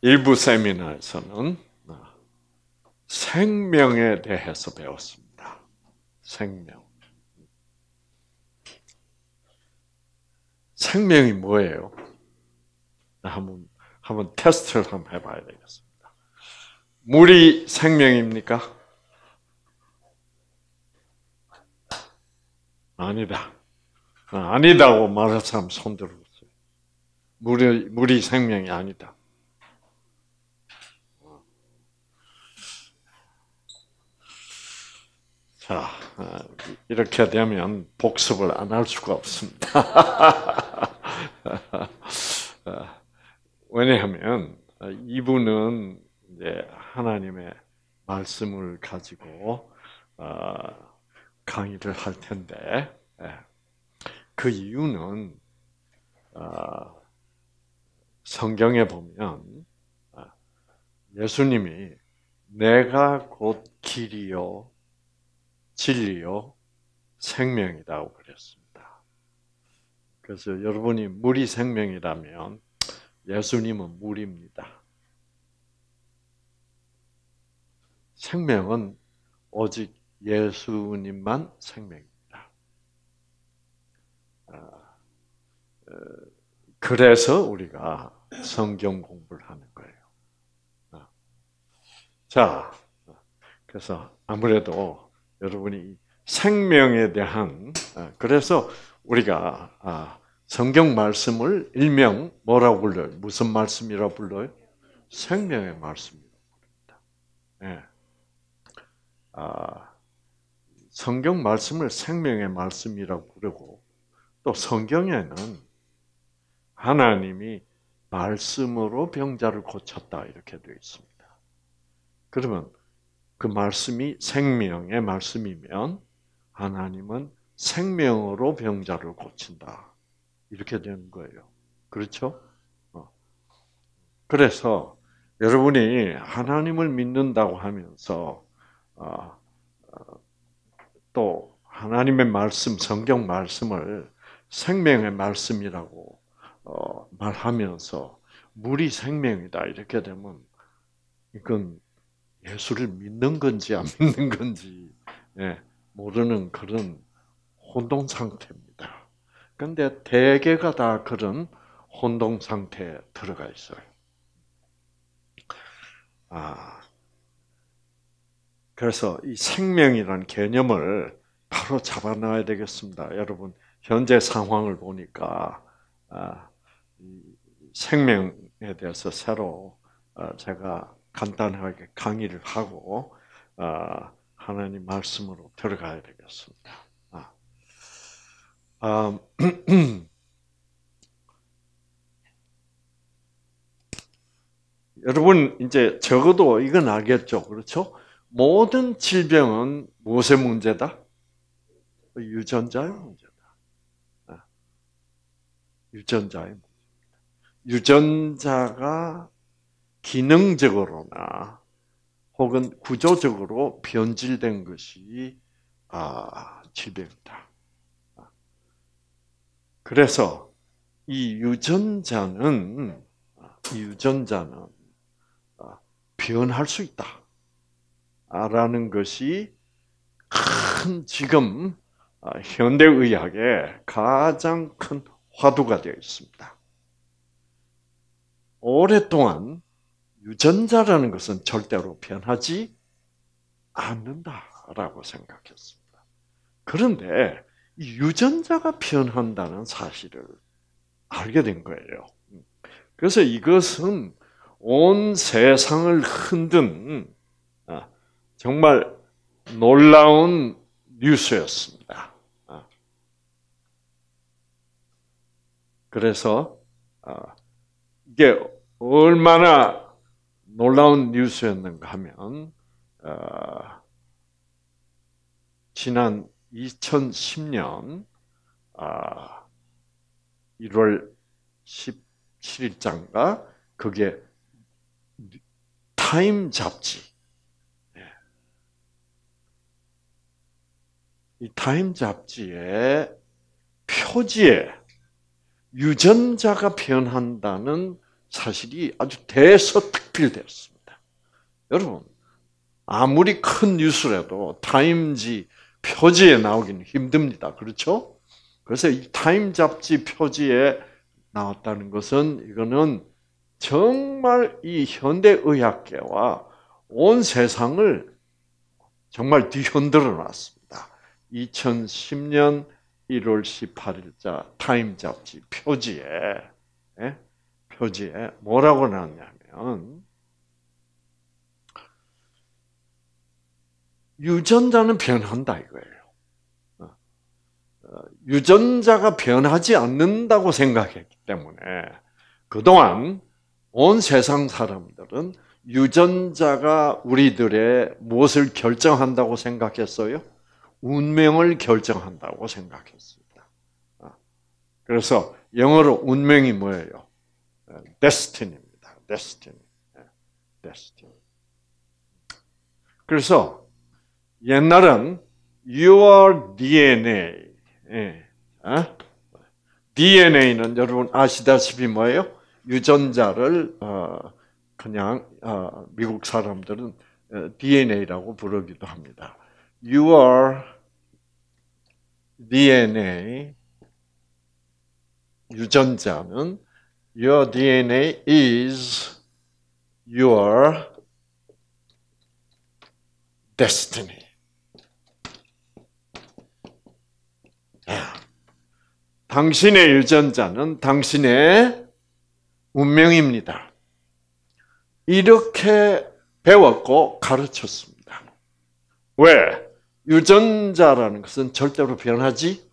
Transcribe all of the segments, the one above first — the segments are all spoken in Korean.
일부 세미나에서는 생명에 대해서 배웠습니다. 생명. 생명이 뭐예요? 한번 한번 테스트를 한번 해봐야 되겠습니다. 물이 생명입니까? 아니다. 아니다고 말할 사람 손 들어보세요. 물이 물이 생명이 아니다. 자, 어, 이렇게 되면 복습을 안 할 수가 없습니다. 어, 왜냐하면 이분은 이제 하나님의 말씀을 가지고 어, 강의를 할 텐데 예, 그 이유는 성경에 보면 예수님이 내가 곧 길이요 진리요 생명이라고 그랬습니다. 그래서 여러분이 물이 생명이라면 예수님은 물입니다. 생명은 오직 예수님만 생명입니다. 아, 어, 그래서 우리가 성경 공부를 하는 거예요. 아, 자, 그래서 아무래도 여러분이 생명에 대한 아, 그래서 우리가 아, 성경 말씀을 일명 뭐라고 불러요? 무슨 말씀이라고 불러요? 생명의 말씀이라고 부릅니다. 네. 아, 성경 말씀을 생명의 말씀이라고 부르고 또 성경에는 하나님이 말씀으로 병자를 고쳤다 이렇게 되어 있습니다. 그러면 그 말씀이 생명의 말씀이면 하나님은 생명으로 병자를 고친다. 이렇게 되는 거예요. 그렇죠? 어. 그래서 여러분이 하나님을 믿는다고 하면서 어, 어, 또 하나님의 말씀, 성경 말씀을 생명의 말씀이라고 말하면서 물이 생명이다 이렇게 되면 이건 예수를 믿는 건지 안 믿는 건지 예, 모르는 그런 혼동 상태입니다. 그런데 대개가 다 그런 혼동 상태에 들어가 있어요. 아, 그래서 이 생명이라는 개념을 바로 잡아놔야 되겠습니다. 여러분, 현재 상황을 보니까, 아, 생명에 대해서 새로 아, 제가 간단하게 강의를 하고 어, 하나님 말씀으로 들어가야 되겠습니다. 아. 아 여러분 이제 적어도 이건 알겠죠, 그렇죠? 모든 질병은 무엇의 문제다? 유전자의 문제다. 아. 유전자의 문제입니다. 유전자가 기능적으로나 혹은 구조적으로 변질된 것이 아, 질병이다. 그래서 이 유전자는 이 유전자는 아, 변할 수 있다. 라는 것이 큰 지금 아, 현대 의학의 가장 큰 화두가 되어 있습니다. 오랫동안 유전자라는 것은 절대로 변하지 않는다라고 생각했습니다. 그런데 유전자가 변한다는 사실을 알게 된 거예요. 그래서 이것은 온 세상을 흔든 아, 정말 놀라운 뉴스였습니다. 아. 그래서 아, 이게 얼마나 놀라운 뉴스였는가 하면 어, 지난 2010년 어, 1월 17일장가 그게 타임 잡지 네. 이 타임 잡지의 표지에 유전자가 변한다는 사실이 아주 대서특필되었습니다. 여러분, 아무리 큰 뉴스라도 타임지 표지에 나오기는 힘듭니다. 그렇죠? 그래서 이 타임 잡지 표지에 나왔다는 것은 이거는 정말 이 현대 의학계와 온 세상을 정말 뒤흔들어 놨습니다. 2010년 1월 18일자 타임 잡지 표지에 예? 표지에 뭐라고 나왔냐면 유전자는 변한다 이거예요. 어, 어, 유전자가 변하지 않는다고 생각했기 때문에 그동안 온 세상 사람들은 유전자가 우리들의 무엇을 결정한다고 생각했어요? 운명을 결정한다고 생각했습니다. 어, 그래서 영어로 운명이 뭐예요? Destiny입니다. destiny. destiny. 그래서 옛날은 your DNA. 예. 어? DNA는 여러분 아시다시피 뭐예요? 유전자를 어, 그냥 어, 미국 사람들은 DNA라고 부르기도 합니다. Your DNA 유전자는 Your DNA is your destiny. 당신의 유전자는 당신의 운명입니다. 이렇게 배웠고 가르쳤습니다. 왜? 유전자라는 것은 절대로 변하지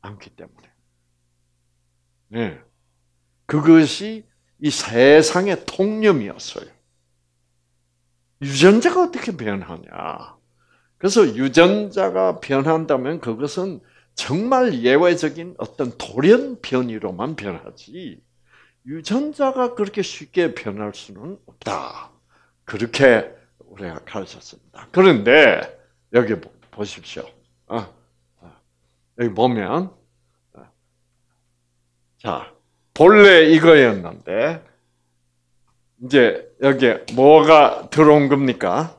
않기 때문에. 네. 그것이 이 세상의 통념이었어요. 유전자가 어떻게 변하냐? 그래서 유전자가 변한다면 그것은 정말 예외적인 어떤 돌연 변이로만 변하지 유전자가 그렇게 쉽게 변할 수는 없다. 그렇게 우리가 가르쳤습니다. 그런데 여기 보십시오. 어, 어, 여기 보면 어, 자 본래 이거였는데 이제 여기 뭐가 들어온 겁니까?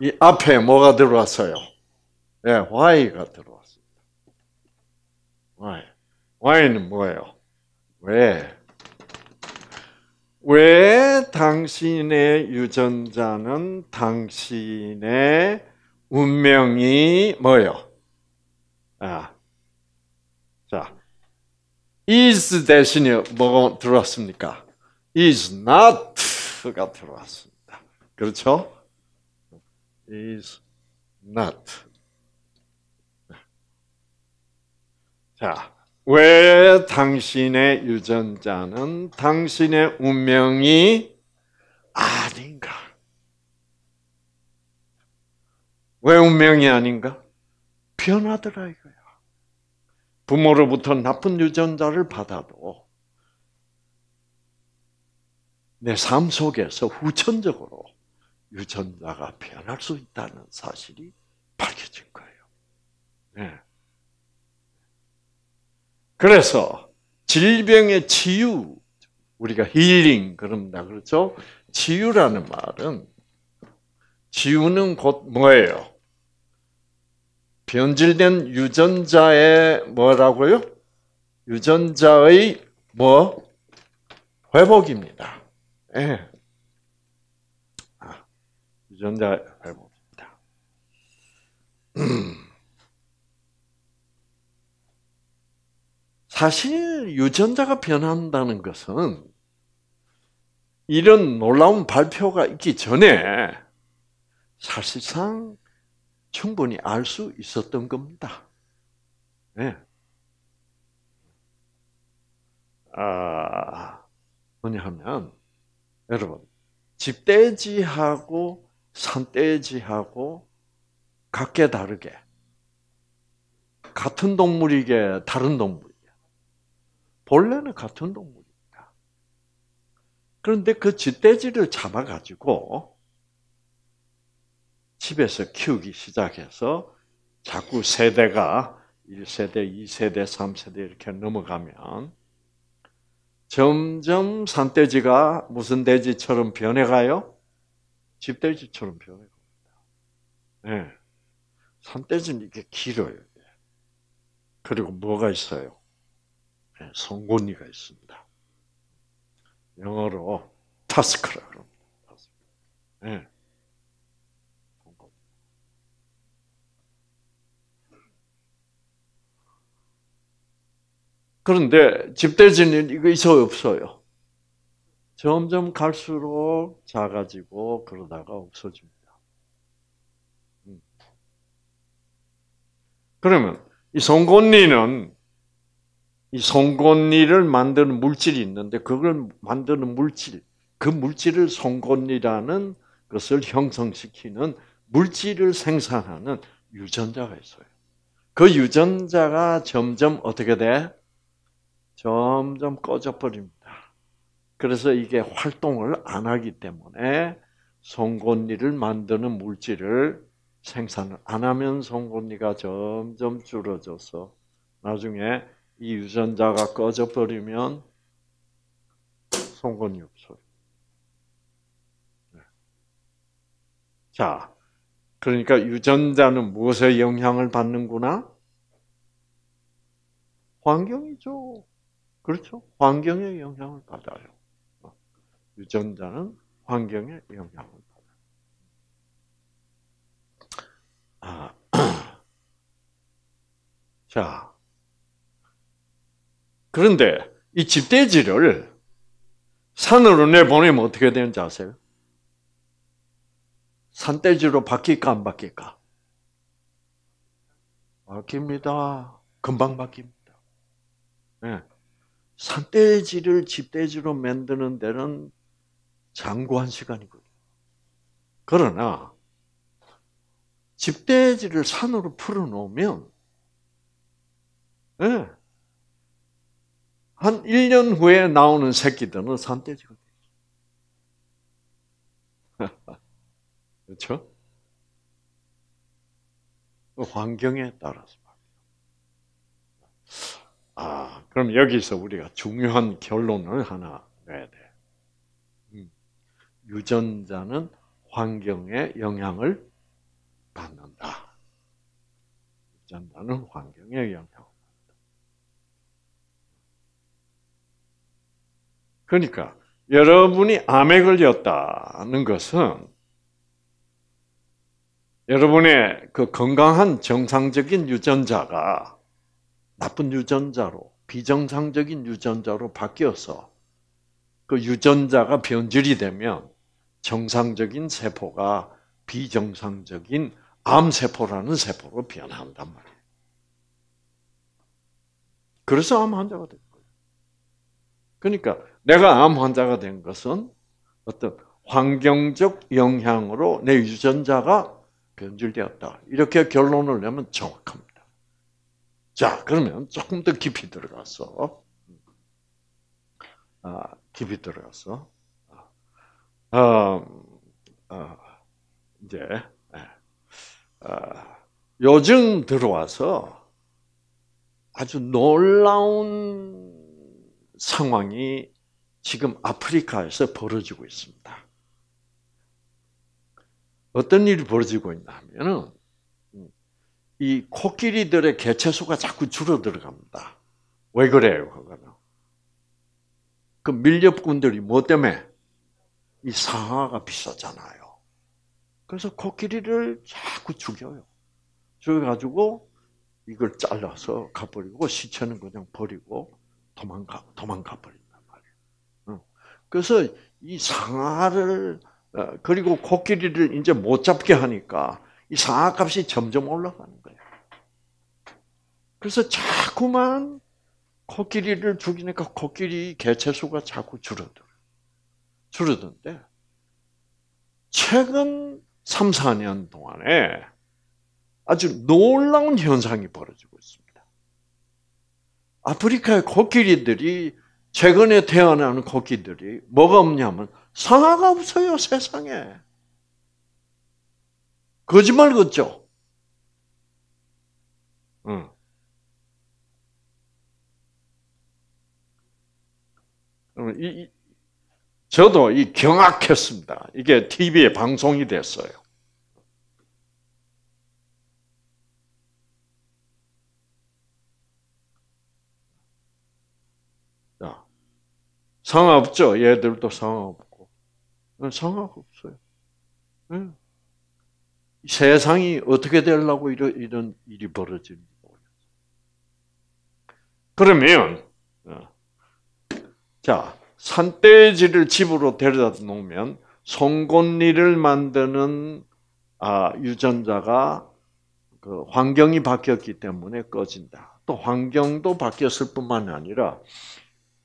이 앞에 뭐가 들어왔어요? 예, 네, Y가 들어왔습니다. Y. Y는 뭐예요? 왜? 왜 당신의 유전자는 당신의 운명이 뭐요? 아, 자, is 대신에 뭐가 들어왔습니까? is not가 들어왔습니다. 그렇죠? is not. 자, 왜 당신의 유전자는 당신의 운명이 아닌가? 왜 운명이 아닌가? 변하더라 이거야. 부모로부터 나쁜 유전자를 받아도 내 삶 속에서 후천적으로 유전자가 변할 수 있다는 사실이 밝혀진 거예요. 네. 그래서 질병의 치유, 우리가 힐링 그럽니다. 그렇죠? 치유라는 말은 치유는 곧 뭐예요? 변질된 유전자의 뭐라고요? 유전자의 뭐 회복입니다. 예. 아, 유전자 회복입니다. 사실 유전자가 변한다는 것은 이런 놀라운 발표가 있기 전에 사실상 충분히 알 수 있었던 겁니다. 네. 아, 뭐냐 하면, 여러분, 집돼지하고 산돼지하고 각계 다르게, 같은 동물이게 다른 동물이게. 본래는 같은 동물입니다. 그런데 그 집돼지를 잡아가지고, 집에서 키우기 시작해서 자꾸 세대가 1세대, 2세대, 3세대 이렇게 넘어가면 점점 산돼지가 무슨 돼지처럼 변해가요? 집돼지처럼 변해갑니다. 네. 산돼지는 이게 길어요. 그리고 뭐가 있어요? 네, 송곳니가 있습니다. 영어로 타스크라 그럽니다. 네. 그런데 집돼지는 이거 있어 없어요? 점점 갈수록 작아지고 그러다가 없어집니다. 음. 그러면 이 송곳니는 이 송곳니를 만드는 물질이 있는데 그걸 만드는 물질, 그 물질을 송곳니라는 것을 형성시키는 물질을 생산하는 유전자가 있어요. 그 유전자가 점점 어떻게 돼? 점점 꺼져 버립니다. 그래서 이게 활동을 안 하기 때문에 송곳니를 만드는 물질을 생산을 안 하면 송곳니가 점점 줄어져서 나중에 이 유전자가 꺼져 버리면 송곳니 없어요. 네. 자, 그러니까 유전자는 무엇에 영향을 받는구나? 환경이죠. 그렇죠? 환경에 영향을 받아요. 유전자는 환경에 영향을 받아요. 아, 자, 그런데 이 집돼지를 산으로 내보내면 어떻게 되는지 아세요? 산돼지로 바뀔까 안 바뀔까? 바뀝니다. 금방 바뀝니다. 네. 산돼지를 집돼지로 만드는 데는 장구한 시간이거든요. 그러나 집돼지를 산으로 풀어놓으면 네. 한 1년 후에 나오는 새끼들은 산돼지가 되죠. 그렇죠? 그 환경에 따라서. 아, 그럼 여기서 우리가 중요한 결론을 하나 내야 돼. 음. 유전자는 환경에 영향을 받는다. 유전자는 환경에 영향을 받는다. 그러니까 여러분이 암에 걸렸다는 것은 여러분의 그 건강한 정상적인 유전자가 나쁜 유전자로 비정상적인 유전자로 바뀌어서 그 유전자가 변질이 되면 정상적인 세포가 비정상적인 암세포라는 세포로 변한단 말이에요. 그래서 암 환자가 된 거예요. 그러니까 내가 암 환자가 된 것은 어떤 환경적 영향으로 내 유전자가 변질되었다. 이렇게 결론을 내면 정확합니다. 자, 그러면 조금 더 깊이 들어가서, 아, 깊이 들어가서, 아, 아, 이제, 아, 요즘 들어와서 아주 놀라운 상황이 지금 아프리카에서 벌어지고 있습니다. 어떤 일이 벌어지고 있냐 하면은, 이 코끼리들의 개체수가 자꾸 줄어들어갑니다. 왜 그래요, 그거는? 그 밀렵꾼들이 뭐 때문에? 이 상아가 비싸잖아요. 그래서 코끼리를 자꾸 죽여요. 죽여가지고 이걸 잘라서 가버리고 시체는 그냥 버리고 도망가 도망가 버린단 말이에요. 그래서 이 상아를 어, 그리고 코끼리를 이제 못 잡게 하니까 이 상하값이 점점 올라가는 거예요. 그래서 자꾸만 코끼리를 죽이니까 코끼리 개체수가 자꾸 줄어들어요. 줄어드는데, 최근 3, 4년 동안에 아주 놀라운 현상이 벌어지고 있습니다. 아프리카의 코끼리들이 최근에 태어나는 코끼리들이 뭐가 없냐면 상아가 없어요, 세상에. 거짓말 걷죠. 응. 이, 저도 이 경악했습니다. 이게 TV에 방송이 됐어요. 자, 상관없죠? 얘들도 상관없고. 네, 상관없어요. 응. 세상이 어떻게 되려고 이런, 이런 일이 벌어지는지 모르겠어요. 그러면, 어, 자, 산돼지를 집으로 데려다 놓으면 송곳니를 만드는 아, 유전자가 그 환경이 바뀌었기 때문에 꺼진다. 또 환경도 바뀌었을 뿐만 아니라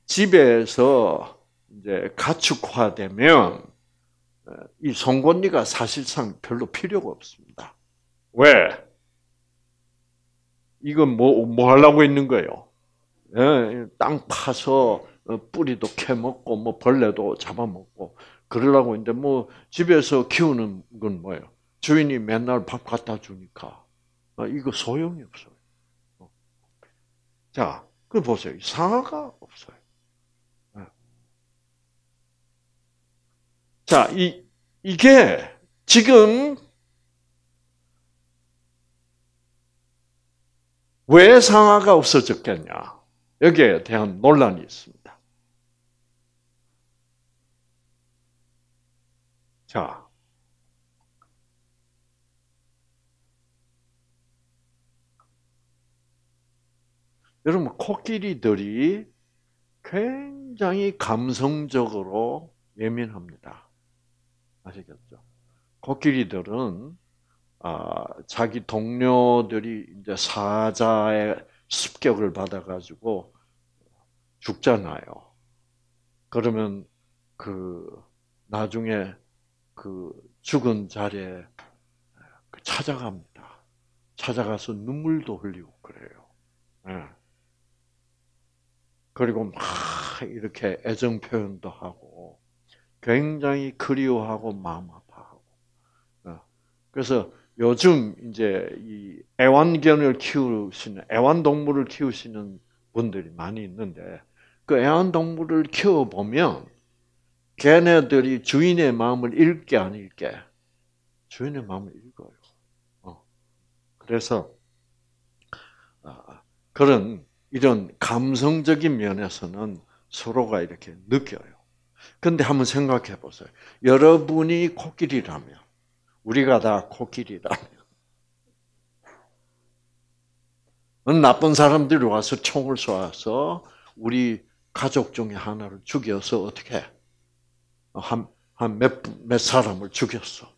집에서 이제 가축화되면 이 송곳니가 사실상 별로 필요가 없습니다. 왜? 이건 뭐, 뭐 하려고 있는 거예요? 예, 땅 파서 어, 뿌리도 캐먹고, 뭐 벌레도 잡아먹고, 그러려고 했는데, 뭐, 집에서 키우는 건 뭐예요? 주인이 맨날 밥 갖다 주니까, 어, 이거 소용이 없어요. 어. 자, 그 보세요. 상아가 없어요. 자, 이, 이게 지금 왜 상하가 없어졌겠냐? 여기에 대한 논란이 있습니다. 자, 여러분 코끼리들이 굉장히 감성적으로 예민합니다. 아시겠죠? 코끼리들은 아, 자기 동료들이 이제 사자의 습격을 받아가지고 죽잖아요. 그러면 그 나중에 그 죽은 자리에 그 찾아갑니다. 찾아가서 눈물도 흘리고 그래요. 네. 그리고 막 이렇게 애정 표현도 하고 굉장히 그리워하고 마음 아파하고. 어. 그래서 요즘 이제 이 애완견을 키우시는 애완동물을 키우시는 분들이 많이 있는데 그 애완동물을 키워 보면 걔네들이 주인의 마음을 읽게 안 읽게 주인의 마음을 읽어요. 어. 그래서 아, 그런 이런 감성적인 면에서는 서로가 이렇게 느껴요. 근데 한번 생각해 보세요. 여러분이 코끼리라면, 우리가 다 코끼리라면, 나쁜 사람들이 와서 총을 쏘아서 우리 가족 중에 하나를 죽여서 어떻게 한, 한 몇, 몇 사람을 죽였어.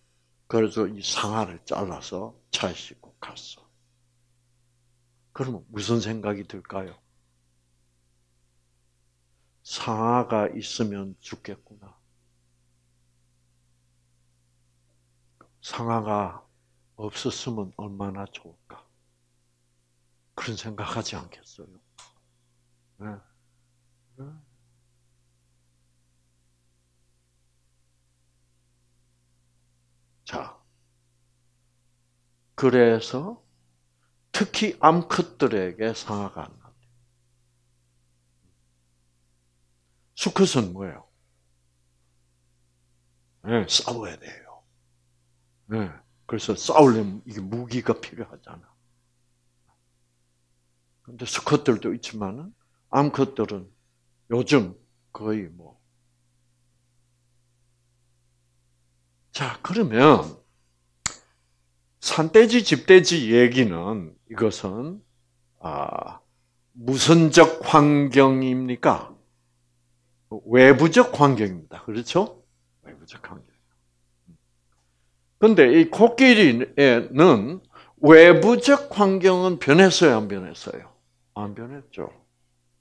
그래서 이 상아를 잘라서 차에 싣고 갔어. 그러면 무슨 생각이 들까요? 상아가 있으면 죽겠구나. 상아가 없었으면 얼마나 좋을까. 그런 생각하지 않겠어요? 네. 네. 자, 그래서 특히 암컷들에게 상아가 안 수컷은 뭐예요? 네, 싸워야 돼요. 네, 그래서 싸우려면 이게 무기가 필요하잖아. 근데 수컷들도 있지만은 암컷들은 요즘 거의 뭐. 자, 그러면 산돼지, 집돼지 얘기는 이것은 아, 무선적 환경입니까? 외부적 환경입니다. 그렇죠? 외부적 환경. 근데 이 코끼리는 외부적 환경은 변했어요, 안 변했어요? 안 변했죠.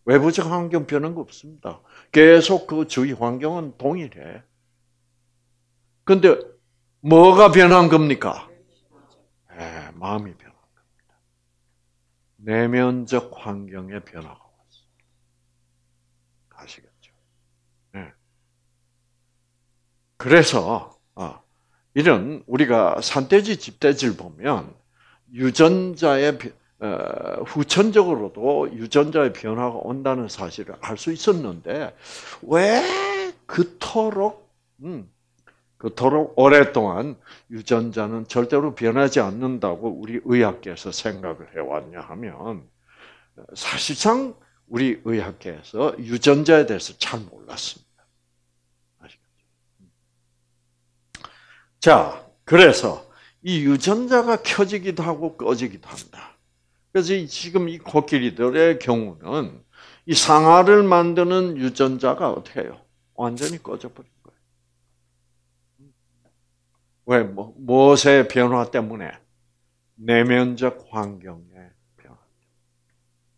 외부적 환경 변한 거 없습니다. 계속 그 주위 환경은 동일해. 근데 뭐가 변한 겁니까? 네, 마음이 변한 겁니다. 내면적 환경의 변화가 왔습니다. 아시겠죠? 그래서 어, 이런 우리가 산돼지 집돼지를 보면 유전자의 어, 후천적으로도 유전자의 변화가 온다는 사실을 알 수 있었는데 왜 그토록 음, 그토록 오랫동안 유전자는 절대로 변하지 않는다고 우리 의학계에서 생각을 해왔냐 하면 사실상 우리 의학계에서 유전자에 대해서 잘 몰랐습니다. 자, 그래서 이 유전자가 켜지기도 하고 꺼지기도 한다. 그래서 지금 이 코끼리들의 경우는 이 상아를 만드는 유전자가 어떻게 해요? 완전히 꺼져버린 거예요. 왜? 뭐, 무엇의 변화 때문에? 내면적 환경의 변화.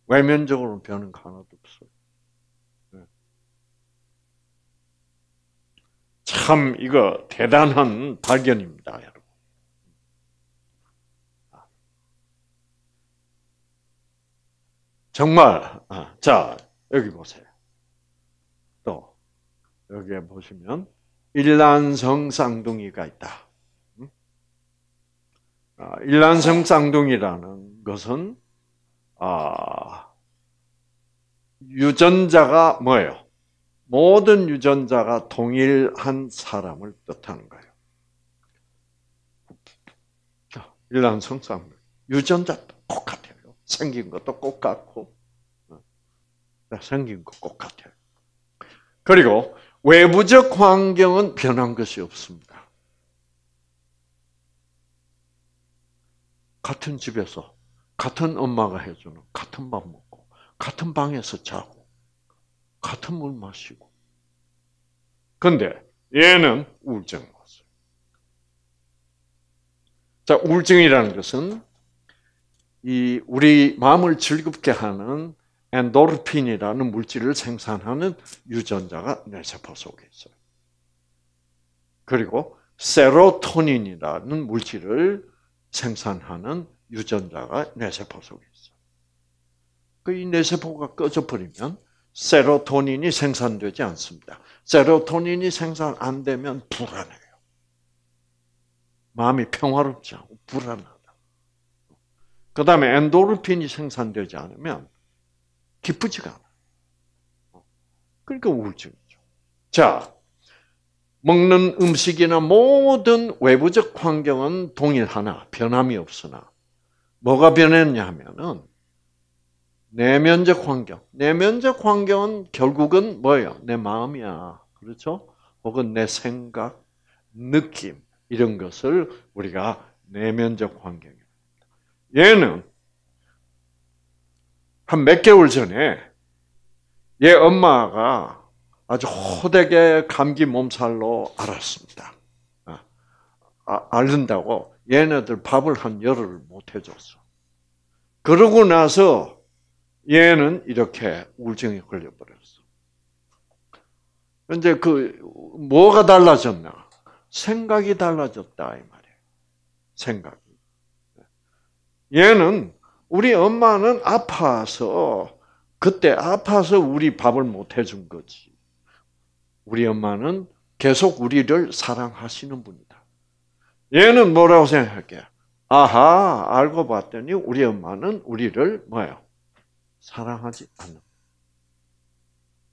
외면적으로는 변은 하나도 없어요. 네. 참 이거 대단한 발견입니다, 여러분. 정말 아, 자 여기 보세요. 또 여기에 보시면 일란성 쌍둥이가 있다. 아, 일란성 쌍둥이라는 것은 아, 유전자가 뭐예요? 모든 유전자가 동일한 사람을 뜻하는 거예요. 일란성 쌍둥이 유전자 똑같아요. 생긴 것도 똑같고 어, 생긴 것 똑같아요. 그리고 외부적 환경은 변한 것이 없습니다. 같은 집에서 같은 엄마가 해주는 같은 밥 먹고 같은 방에서 자고 같은 물 마시고 근데 얘는 우울증 왔어요. 자, 우울증이라는 것은 이 우리 마음을 즐겁게 하는 엔도르핀이라는 물질을 생산하는 유전자가 뇌세포 속에 있어요. 그리고 세로토닌이라는 물질을 생산하는 유전자가 뇌세포 속에 있어요. 그 이 뇌세포가 꺼져 버리면 세로토닌이 생산되지 않습니다. 세로토닌이 생산 안 되면 불안해요. 마음이 평화롭지 않고 불안하다. 그 다음에 엔도르핀이 생산되지 않으면 기쁘지가 않아. 그러니까 우울증이죠. 자, 먹는 음식이나 모든 외부적 환경은 동일하나 변함이 없으나 뭐가 변했냐 하면은 내면적 환경. 내면적 환경은 결국은 뭐예요? 내 마음이야. 그렇죠? 혹은 내 생각, 느낌 이런 것을 우리가 내면적 환경 얘는 한 몇 개월 전에 얘 엄마가 아주 호되게 감기 몸살로 알았습니다. 아, 아 앓는다고 얘네들 밥을 한 열흘 못 해줬어. 그러고 나서 얘는 이렇게 우울증에 걸려버렸어. 이제 그 뭐가 달라졌나? 생각이 달라졌다 이 말이에요. 생각. 얘는 우리 엄마는 아파서 그때 아파서 우리 밥을 못 해준 거지. 우리 엄마는 계속 우리를 사랑하시는 분이다. 얘는 뭐라고 생각할게? 아하, 알고 봤더니 우리 엄마는 우리를 뭐예요? 사랑하지 않는.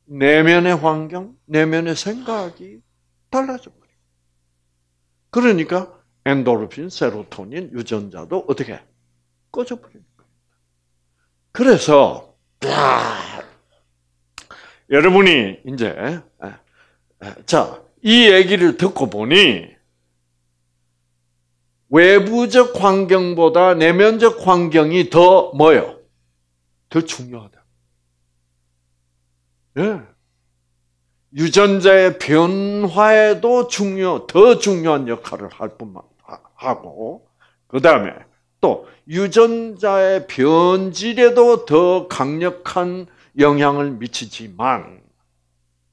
내면의 환경, 내면의 생각이 달라져 버려. 그러니까 엔도르핀, 세로토닌, 유전자도 어떻게 꺼져 버리는 거예요. 그래서 야, 여러분이 이제 자, 이 얘기를 듣고 보니 외부적 환경보다 내면적 환경이 더 뭐요? 더 중요하다. 예. 유전자의 변화에도 중요, 더 중요한 역할을 할 뿐만 하고, 그 다음에 또 유전자의 변질에도 더 강력한 영향을 미치지만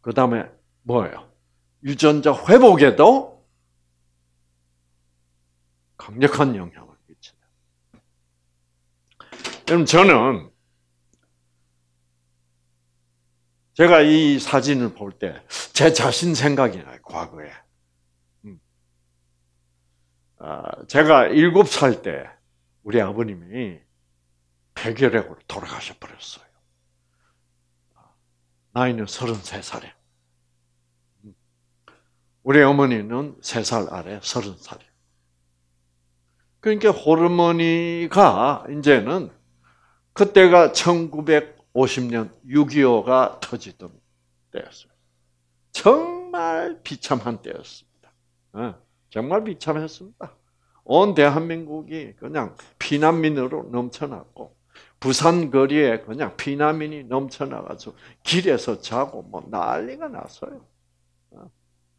그 다음에 뭐예요? 유전자 회복에도 강력한 영향을 미친다. 그럼 저는 제가 이 사진을 볼 때 제 자신 생각이 나요, 과거에. 음. 아, 제가 일곱 살 때 우리 아버님이 폐결핵으로 돌아가셔 버렸어요. 나이는 33살에. 우리 어머니는 3살 아래 30살이에요. 그러니까 호르몬이가 이제는 그때가 1950년 6.25가 터지던 때였어요. 정말 비참한 때였습니다. 어, 정말 비참했습니다. 온 대한민국이 그냥 피난민으로 넘쳐났고 부산 거리에 그냥 피난민이 넘쳐나가서 길에서 자고 뭐 난리가 났어요. 어,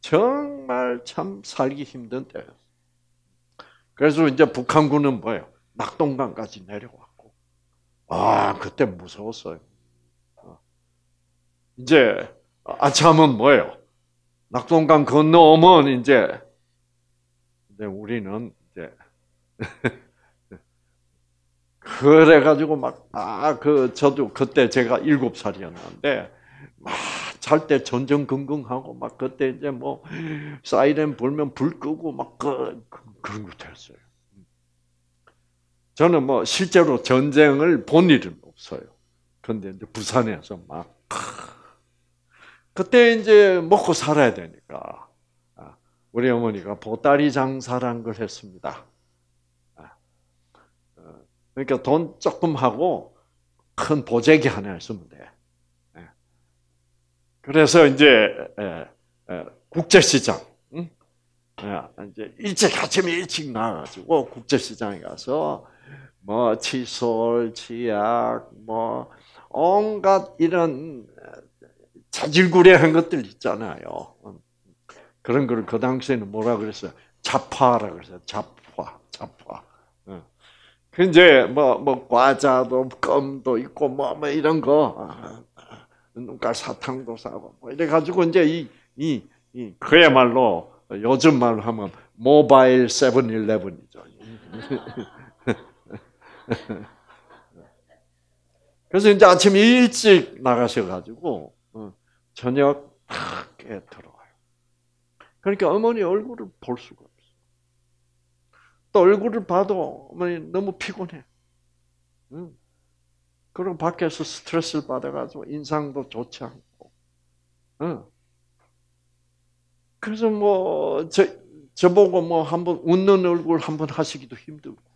정말 참 살기 힘든 때였어요. 그래서 이제 북한군은 뭐예요? 낙동강까지 내려왔고, 아 그때 무서웠어요. 어. 이제 아참은 뭐예요? 낙동강 건너오면 이제 이제 우리는 이제 그래가지고 막, 아, 그, 저도 그때 제가 일곱 살이었는데, 막, 잘 때 전전긍긍하고, 막, 그때 이제 뭐, 사이렌 불면 불 끄고, 막, 그, 그 그런 것도 했어요. 저는 뭐, 실제로 전쟁을 본 일은 없어요. 근데 이제 부산에서 막, 그때 이제 먹고 살아야 되니까, 아, 우리 어머니가 보따리 장사란 걸 했습니다. 그러니까 돈 조금 하고 큰 보재기 하나 있으면 돼. 예. 그래서 이제 예, 예, 국제시장 이제 일찍 아침 일찍 나가지고 국제시장에 가서 뭐 칫솔, 치약, 뭐 온갖 이런 자질구레한 것들 있잖아요. 그런 걸 그 당시에는 뭐라 그랬어요? 자파라 그랬어요. 자파, 자파. 그 이제 뭐, 뭐, 과자도, 껌도 있고, 뭐, 뭐, 이런 거, 눈깔 사탕도 사고, 뭐, 이래 가지고, 이제 이, 이, 이, 그야말로, 요즘 말로 하면, 모바일 세븐일레븐이죠. 그래서 이제 아침 일찍 나가셔가지고, 어, 저녁 탁깨 들어와요. 그러니까 어머니 얼굴을 볼 수가 또 얼굴을 봐도 어머니 너무 피곤해. 응. 그리고 밖에서 스트레스를 받아가지고 인상도 좋지 않고. 응. 그래서 뭐, 저, 저보고 뭐 한번 웃는 얼굴 한번 하시기도 힘들고.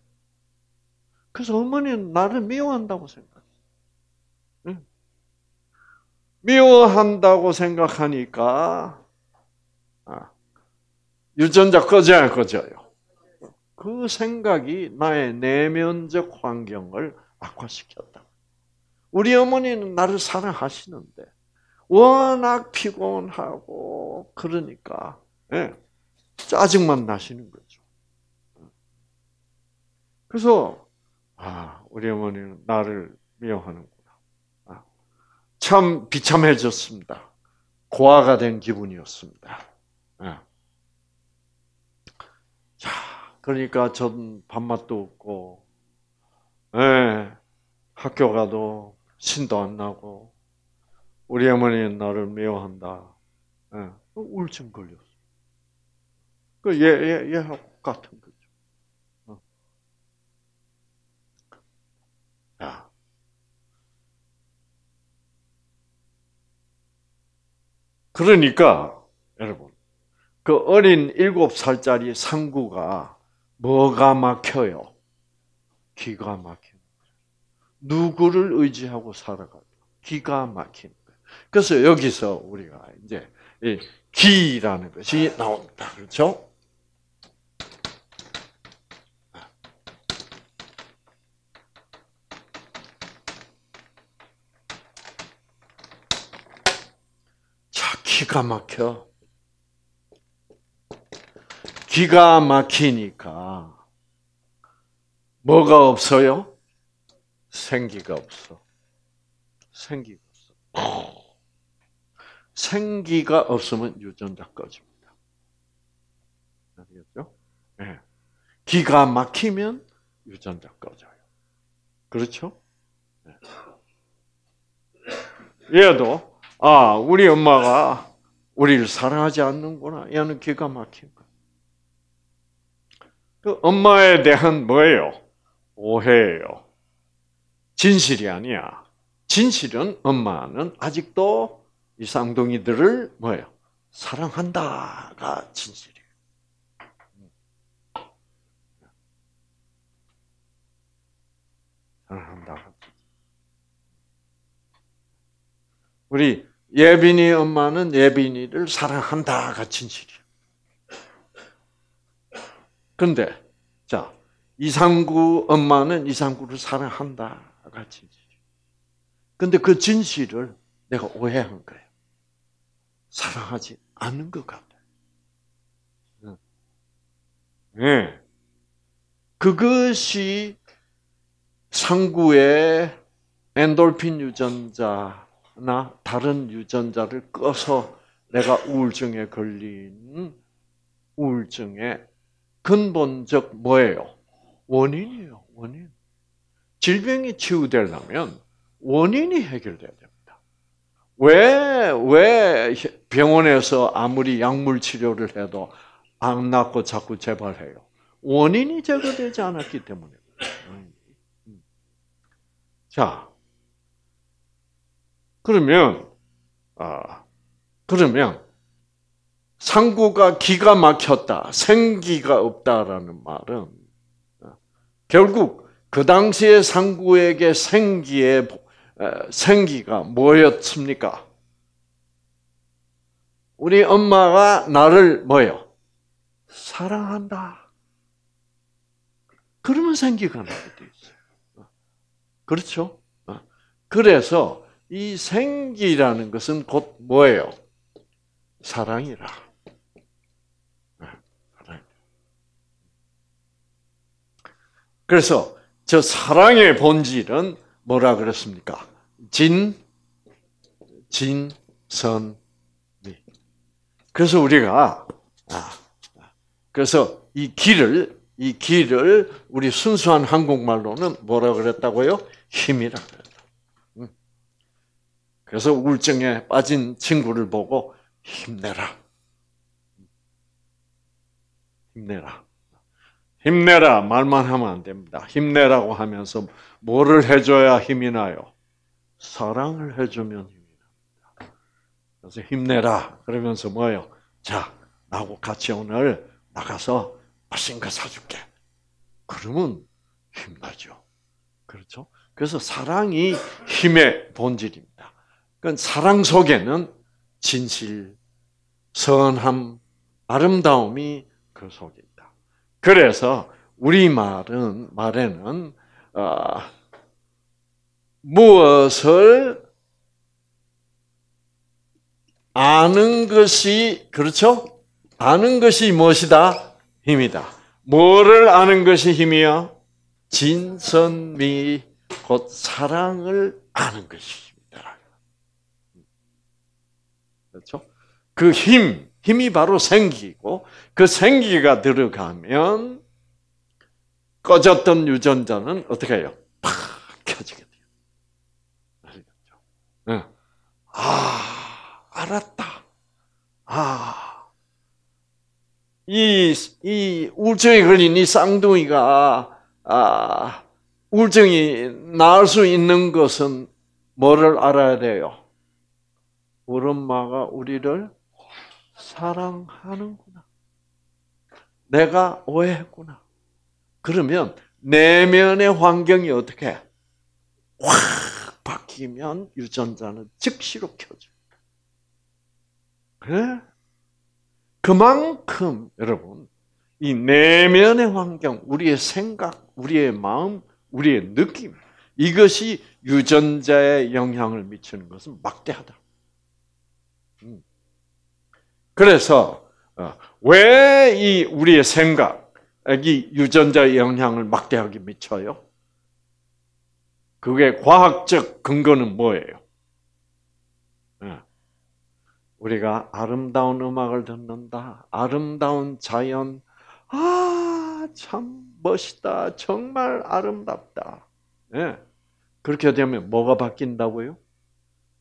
그래서 어머니는 나를 미워한다고 생각해. 응. 미워한다고 생각하니까, 아, 유전자 꺼져야 꺼져요. 그 생각이 나의 내면적 환경을 악화시켰다. 우리 어머니는 나를 사랑하시는데 워낙 피곤하고 그러니까 예, 짜증만 나시는 거죠. 그래서 아 우리 어머니는 나를 미워하는구나. 아, 참 비참해졌습니다. 고아가 된 기분이었습니다. 예. 그러니까 전 밥맛도 없고, 예, 학교 가도 신도 안 나고, 우리 어머니는 나를 미워한다. 예, 우울증 걸렸어. 그 얘, 얘, 얘하고 같은 거죠. 어. 야. 그러니까, 여러분, 그 어린 일곱 살짜리 상구가 뭐가 막혀요? 기가 막히는. 누구를 의지하고 살아가요? 기가 막히는 거예요. 그래서 여기서 우리가 이제 기라는 것이 나옵니다. 그렇죠? 기가 막혀. 기가 막히니까 뭐가 없어요? 생기가 없어. 생기가 없어. 생기가 없으면 유전자 꺼집니다. 아시겠죠? 네. 기가 막히면 유전자 꺼져요. 그렇죠? 네. 얘도 아 우리 엄마가 우리를 사랑하지 않는구나. 얘는 기가 막힌 거. 그 엄마에 대한 뭐예요? 오해예요. 진실이 아니야. 진실은 엄마는 아직도 이 쌍둥이들을 뭐예요? 사랑한다가 진실이에요. 사랑한다. 우리 예빈이 엄마는 예빈이를 사랑한다가 진실이에요. 근데 자 이상구 엄마는 이상구를 사랑한다가 진실이에요. 근데 그 진실을 내가 오해한 거예요. 사랑하지 않는 것 같아요. 네. 그것이 상구의 엔돌핀 유전자 나 다른 유전자를 꺼서 내가 우울증에 걸린 우울증의 근본적 뭐예요? 원인이에요, 원인. 질병이 치유되려면 원인이 해결돼야 됩니다. 왜, 왜 병원에서 아무리 약물 치료를 해도 안 낫고 자꾸 재발해요? 원인이 제거되지 않았기 때문에. 자, 그러면, 아, 그러면, 상구가 기가 막혔다, 생기가 없다라는 말은, 어, 결국 그 당시에 상구에게 생기의, 생기가 뭐였습니까? 우리 엄마가 나를 뭐요? 사랑한다. 그러면 생기가 나게 돼 있어요. 그렇죠? 어. 그래서 이 생기라는 것은 곧 뭐예요? 사랑이라. 네, 그래서 저 사랑의 본질은 뭐라 그랬습니까? 진, 진, 선, 미. 그래서 우리가, 아, 그래서 이 길을 이 길을 우리 순수한 한국말로는 뭐라 그랬다고요? 힘이라 그랬다. 그래서 우울증에 빠진 친구를 보고 힘내라. 힘내라. 힘내라 말만 하면 안 됩니다. 힘내라고 하면서 뭐를 해줘야 힘이 나요? 사랑을 해주면 힘이 납니다. 그래서 힘내라 그러면서 뭐요? 자, 나하고 같이 오늘 나가서 맛있는 거 사줄게. 그러면 힘나죠. 그렇죠? 그래서 사랑이 힘의 본질입니다. 그러니까 사랑 속에는 진실, 선함, 아름다움이 그 속에 있다. 그래서 우리 말은 말에는 어, 무엇을 아는 것이 그렇죠? 아는 것이 무엇이다? 힘이다. 뭐를 아는 것이 힘이야? 진선미 곧 사랑을 아는 것이 힘이다. 그렇죠? 그 힘, 힘이 바로 생기고 그 생기가 들어가면 꺼졌던 유전자는 어떻게 해요? 팍 켜지게 돼요. 아시겠죠? 아, 알았다. 아, 이, 이 우울증에 걸린 이 쌍둥이가, 아, 우울증이 나을 수 있는 것은 뭐를 알아야 돼요? 우리 엄마가 우리를 사랑하는구나. 내가 오해했구나. 그러면 내면의 환경이 어떻게 확 바뀌면 유전자는 즉시로 켜져. 그래? 그만큼 여러분 이 내면의 환경, 우리의 생각, 우리의 마음, 우리의 느낌 이것이 유전자에 영향을 미치는 것은 막대하다. 음. 그래서 어, 왜이 우리의 생각이 유전자의 영향을 막대하게 미쳐요? 그게 과학적 근거는 뭐예요? 우리가 아름다운 음악을 듣는다. 아름다운 자연. 아, 참 멋있다. 정말 아름답다. 네. 그렇게 되면 뭐가 바뀐다고요?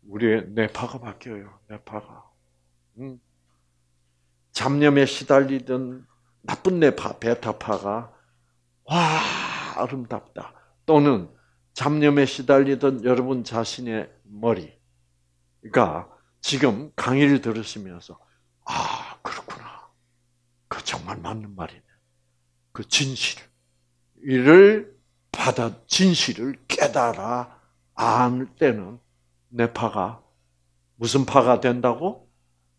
우리의 뇌파가 바뀌어요. 뇌파가. 음. 잡념에 시달리던 나쁜 뇌파, 베타파가 와 아름답다. 또는 잡념에 시달리던 여러분 자신의 머리가 지금 강의를 들으시면서 아 그렇구나. 그 정말 맞는 말이네. 그 진실을 이를 받아 진실을 깨달아 안 때는 뇌파가 무슨 파가 된다고?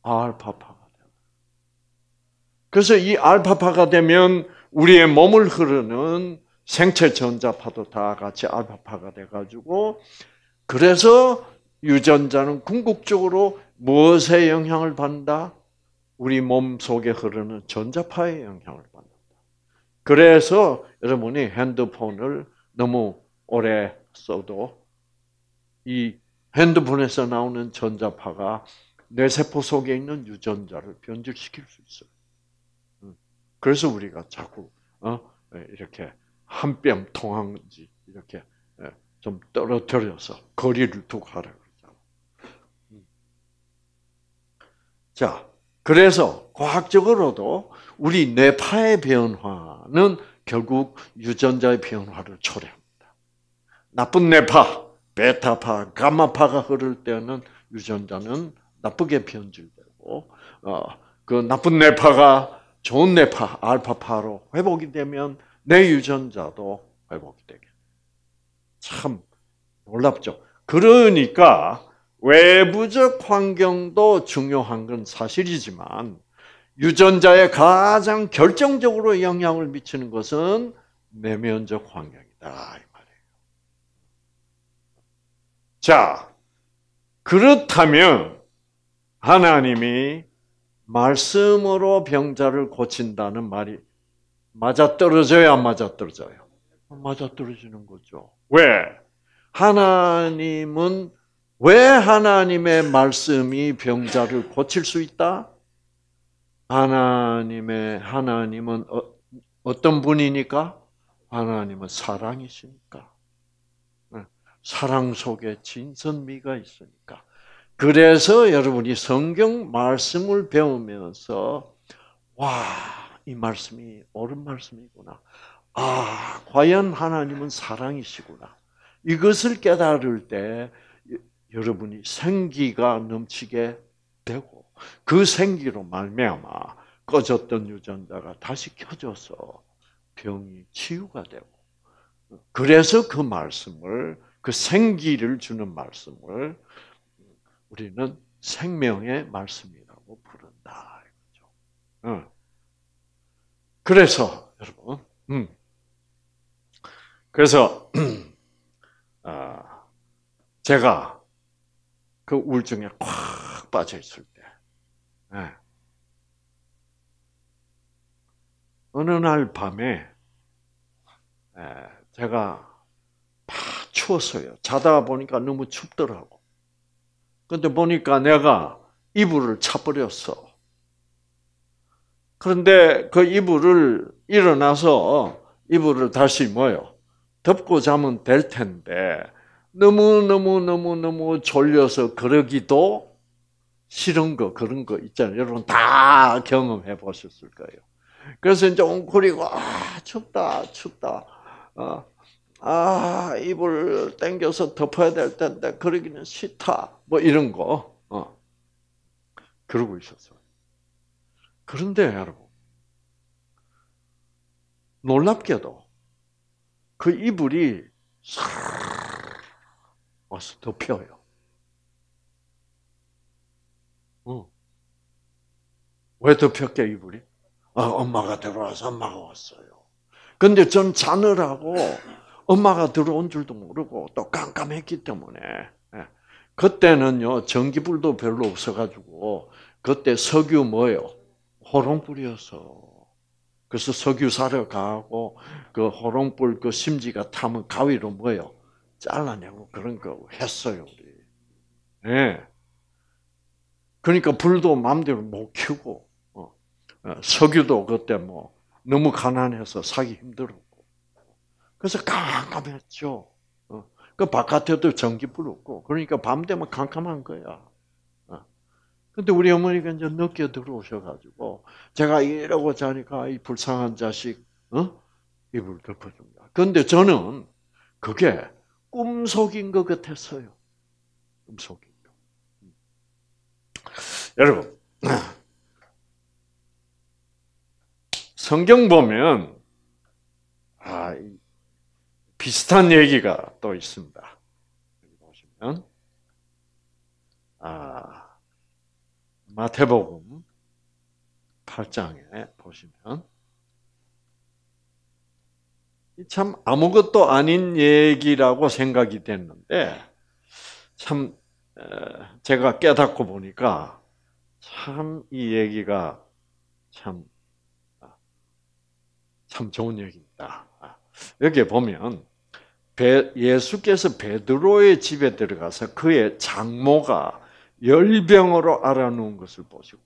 알파파가 된다. 그래서 이 알파파가 되면 우리의 몸을 흐르는 생체 전자파도 다 같이 알파파가 돼가지고 그래서 유전자는 궁극적으로 무엇에 영향을 받는다? 우리 몸 속에 흐르는 전자파의 영향을 받는다. 그래서 여러분이 핸드폰을 너무 오래 써도 이 핸드폰에서 나오는 전자파가 뇌 세포 속에 있는 유전자를 변질시킬 수 있어요. 음. 그래서 우리가 자꾸 어? 예, 이렇게 한 뼘 통한지 이렇게 예, 좀 떨어뜨려서 거리를 두고 하라 그러잖아. 음. 자, 그래서 과학적으로도 우리 뇌파의 변화는 결국 유전자의 변화를 초래합니다. 나쁜 뇌파, 베타파, 감마파가 흐를 때는 유전자는 나쁘게 변질되고 어, 그 나쁜 뇌파가 좋은 뇌파, 알파파로 회복이 되면 내 유전자도 회복이 되게. 참 놀랍죠. 그러니까 외부적 환경도 중요한 건 사실이지만 유전자에 가장 결정적으로 영향을 미치는 것은 내면적 환경이다. 자, 그렇다면 하나님이 말씀으로 병자를 고친다는 말이 맞아떨어져야 안 맞아떨어져요? 맞아떨어지는 거죠. 왜? 하나님은 왜 하나님의 말씀이 병자를 고칠 수 있다? 하나님의 하나님은 어, 어떤 분이니까? 하나님은 사랑이시니까. 사랑 속에 진선미가 있으니까. 그래서 여러분이 성경 말씀을 배우면서 와, 이 말씀이 옳은 말씀이구나. 아, 과연 하나님은 사랑이시구나. 이것을 깨달을 때 여러분이 생기가 넘치게 되고 그 생기로 말미암아 꺼졌던 유전자가 다시 켜져서 병이 치유가 되고 그래서 그 말씀을 그 생기를 주는 말씀을 우리는 생명의 말씀이라고 부른다. 이거죠. 그래서 여러분, 음. 그래서 아, 제가 그 우울증에 꽉 빠져 있을 때, 예. 어느 날 밤에 예, 제가 추웠어요. 자다 보니까 너무 춥더라고. 근데 보니까 내가 이불을 차버렸어. 그런데 그 이불을 일어나서 이불을 다시 뭐요? 덮고 자면 될 텐데 너무너무너무너무 졸려서 그러기도 싫은 거 그런 거 있잖아요. 여러분 다 경험해 보셨을 거예요. 그래서 이제 웅크리고 아 춥다 춥다. 어, 아, 이불 땡겨서 덮어야 될 텐데, 그러기는 싫다. 뭐 이런 거, 어. 그러고 있었어요. 그런데 여러분, 놀랍게도 그 이불이 싹 와서 덮여요. 어. 왜 덮였게, 이불이? 아, 엄마가 들어와서 엄마가 왔어요. 근데 전 자느라고 엄마가 들어온 줄도 모르고 또 깜깜했기 때문에 예. 그때는요 전기불도 별로 없어가지고 그때 석유 뭐요 호롱불이어서 그래서 석유 사러 가고 그 호롱불 그 심지가 타면 가위로 뭐요 잘라내고 그런 거 했어요 우리. 예. 그러니까 불도 마음대로 못 켜고 어. 어 석유도 그때 뭐 너무 가난해서 사기 힘들어. 그래서 깜깜했죠. 어. 그 바깥에도 전기불 없고, 그러니까 밤 되면 깜깜한 거야. 어. 근데 우리 어머니가 이제 늦게 들어오셔가지고, 제가 이러고 자니까 이 불쌍한 자식, 어? 이불 덮어줍니다. 근데 저는 그게 꿈속인 것 같았어요. 꿈속인 거. 여러분, 성경 보면 아, 비슷한 얘기가 또 있습니다. 보시면 아, 마태복음 8장에 보시면 참 아무것도 아닌 얘기라고 생각이 됐는데 참 제가 깨닫고 보니까 참 이 얘기가 참, 아, 참 좋은 얘기입니다. 아, 여기에 보면 예수께서 베드로의 집에 들어가서 그의 장모가 열병으로 알아놓은 것을 보시고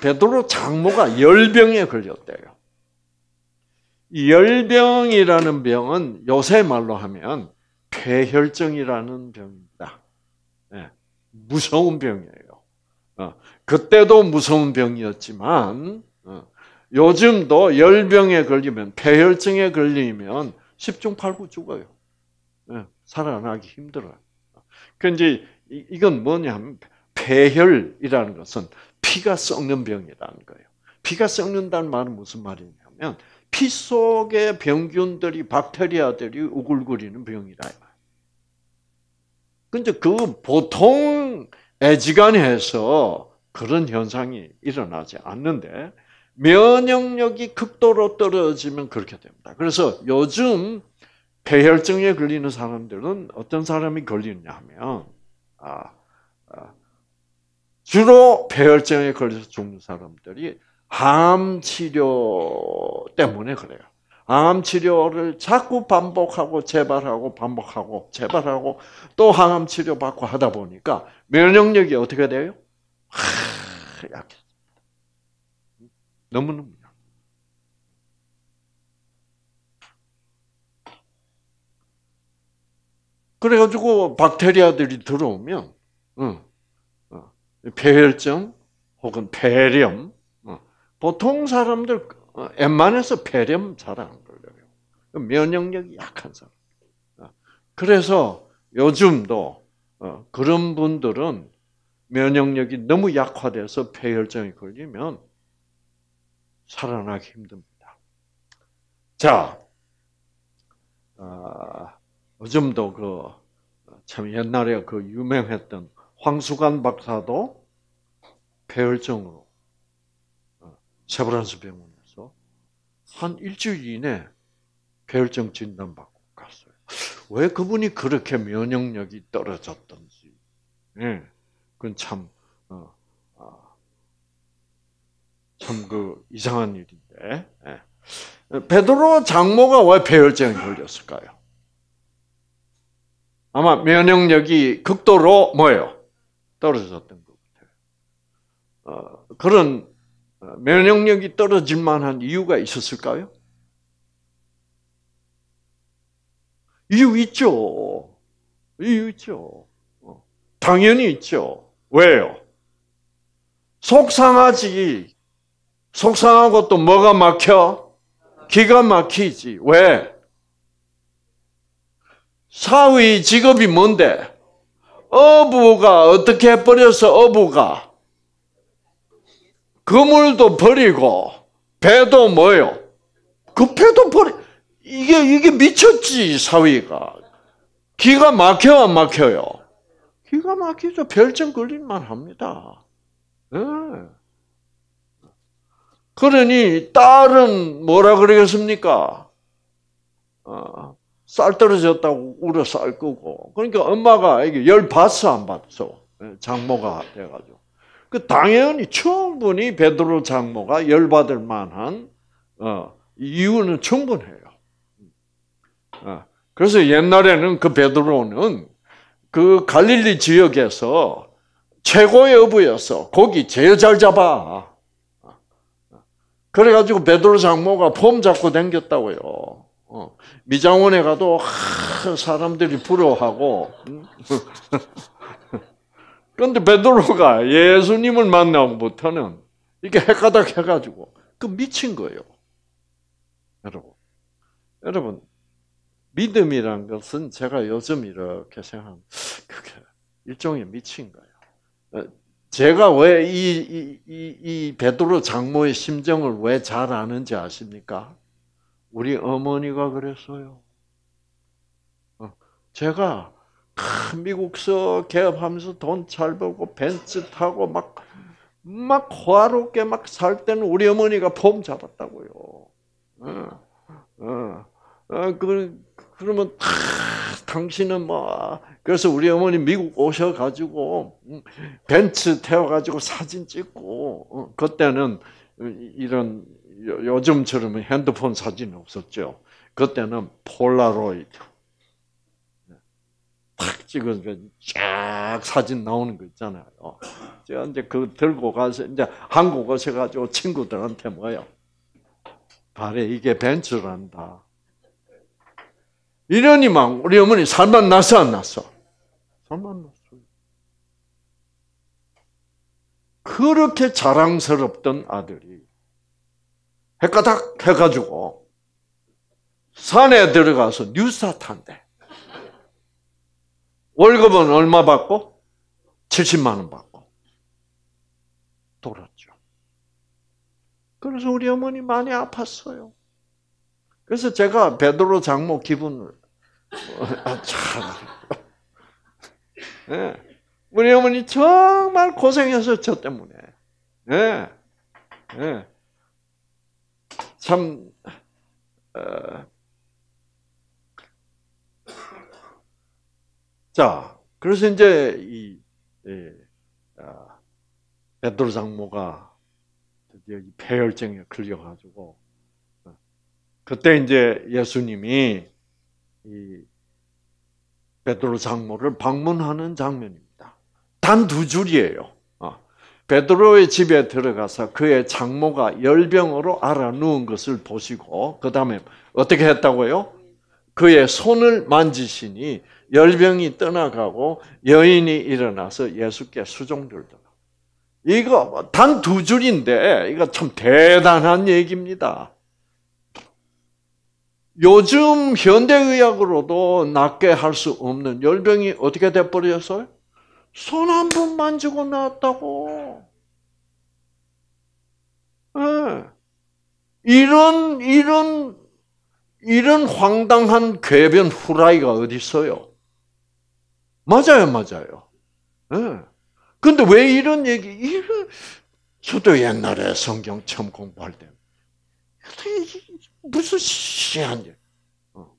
베드로 장모가 열병에 걸렸대요. 열병이라는 병은 요새 말로 하면 폐혈증이라는 병입니다. 네, 무서운 병이에요. 어, 그때도 무서운 병이었지만 어, 요즘도 열병에 걸리면 폐혈증에 걸리면 10중 8구 죽어요. 네, 살아나기 힘들어요. 그 이제 이건 뭐냐면 폐혈이라는 것은 피가 썩는 병이라는 거예요. 피가 썩는다는 말은 무슨 말이냐면 피 속에 병균들이 박테리아들이 우글거리는 병이다. 근데 그 보통 애지간해서 그런 현상이 일어나지 않는데 면역력이 극도로 떨어지면 그렇게 됩니다. 그래서 요즘 폐혈증에 걸리는 사람들은 어떤 사람이 걸리느냐 하면 아, 아, 주로 폐혈증에 걸려서 죽는 사람들이 암 치료 때문에 그래요. 암 치료를 자꾸 반복하고 재발하고 반복하고 재발하고 또 항암 치료 받고 하다 보니까 면역력이 어떻게 돼요? 하, 약해. 너무너무 그래가지고 박테리아들이 들어오면, 어, 어, 폐혈증 혹은 폐렴, 어, 보통 사람들 어, 웬만해서 폐렴 잘 안 걸려요. 면역력이 약한 사람. 어, 그래서 요즘도 어, 그런 분들은 면역력이 너무 약화돼서 폐혈증이 걸리면 살아나기 힘듭니다. 자, 요즘도 그 참 옛날에 그 유명했던 황수관 박사도 폐혈증으로 세브란스 병원 한 일주일 이내 폐혈증 진단받고 갔어요. 왜 그분이 그렇게 면역력이 떨어졌던지, 예, 그건 참, 어, 어, 참그 이상한 일인데. 예. 베드로 장모가 왜 폐혈증에 걸렸을까요? 아마 면역력이 극도로 뭐예요? 떨어졌던 것 같아요. 어, 그런 면역력이 떨어질 만한 이유가 있었을까요? 이유 있죠. 이유 있죠. 어, 당연히 있죠. 왜요? 속상하지. 속상하고 또 뭐가 막혀? 기가 막히지. 왜? 사위 직업이 뭔데? 어부가 어떻게 해버려서 어부가 그물도 버리고 배도 뭐요? 그 배도 버리 이게 이게 미쳤지 사위가 기가 막혀 안 막혀요? 기가 막히죠. 별점 걸릴만 합니다. 네. 그러니 딸은 뭐라 그러겠습니까? 어, 쌀 떨어졌다고 울어 쌀 끄고 그러니까 엄마가 이게 열 받어 안 받어 장모가 돼가지고 그 당연히 충분히 베드로 장모가 열 받을 만한 어, 이유는 충분해요. 어, 그래서 옛날에는 그 베드로는 그 갈릴리 지역에서 최고의 어부였어. 고기 제일 잘 잡아. 그래가지고 베드로 장모가 폼 잡고 댕겼다고요. 어, 미장원에 가도 하, 사람들이 부러워하고 그런데 베드로가 예수님을 만나고부터는 이게 헷가닥 해가지고 그 미친 거예요. 여러분, 여러분 믿음이란 것은 제가 요즘 이렇게 생각하면 그게 일종의 미친 거예요. 어, 제가 왜 이 이 이 베드로 장모의 심정을 왜 잘 아는지 아십니까? 우리 어머니가 그랬어요. 어, 제가 미국서 개업하면서 돈 잘 벌고 벤츠 타고 막, 막 호화롭게 막 살 때는 우리 어머니가 폼 잡았다고요. 어, 어, 어, 그, 그러면, 아, 당신은 뭐, 그래서 우리 어머니 미국 오셔가지고, 음, 벤츠 태워가지고 사진 찍고, 어, 그때는 이런, 요즘처럼 핸드폰 사진 없었죠. 그때는 폴라로이드. 탁 찍어서 쫙 사진 나오는 거 있잖아요. 제가 이제 그 들고 가서 이제 한국 오셔 가지고 친구들한테 뭐요? 발에 이게 벤츠란다. 이러니만 우리 어머니 살만 났어 안 났어? 살만 났어요. 그렇게 자랑스럽던 아들이 해가닥 해가지고 산에 들어가서 뉴스타 탄대. 월급은 얼마 받고? 70만 원 받고. 돌았죠. 그래서 우리 어머니 많이 아팠어요. 그래서 제가 베드로 장모 기분을 아, 잘 네. 우리 어머니 정말 고생해서 저 때문에. 네. 네. 참 어, 자, 그래서 이제 이 예, 아, 베드로 장모가 드디어 이 폐혈증에 걸려가지고 어, 그때 이제 예수님이 이 베드로 장모를 방문하는 장면입니다. 단 두 줄이에요. 어, 베드로의 집에 들어가서 그의 장모가 열병으로 알아 누운 것을 보시고 그 다음에 어떻게 했다고요? 그의 손을 만지시니 열병이 떠나가고 여인이 일어나서 예수께 수종들더라. 이거 단 두 줄인데 이거 참 대단한 얘기입니다. 요즘 현대의학으로도 낫게 할 수 없는 열병이 어떻게 돼버렸어요? 손 한 번 만지고 나았다고. 네. 이런 이런 이런 황당한 궤변 후라이가 어디 있어요? 맞아요, 맞아요. 네. 근데 왜 이런 얘기, 이런, 저도 옛날에 성경 처음 공부할 때, 무슨 시한 일. 어.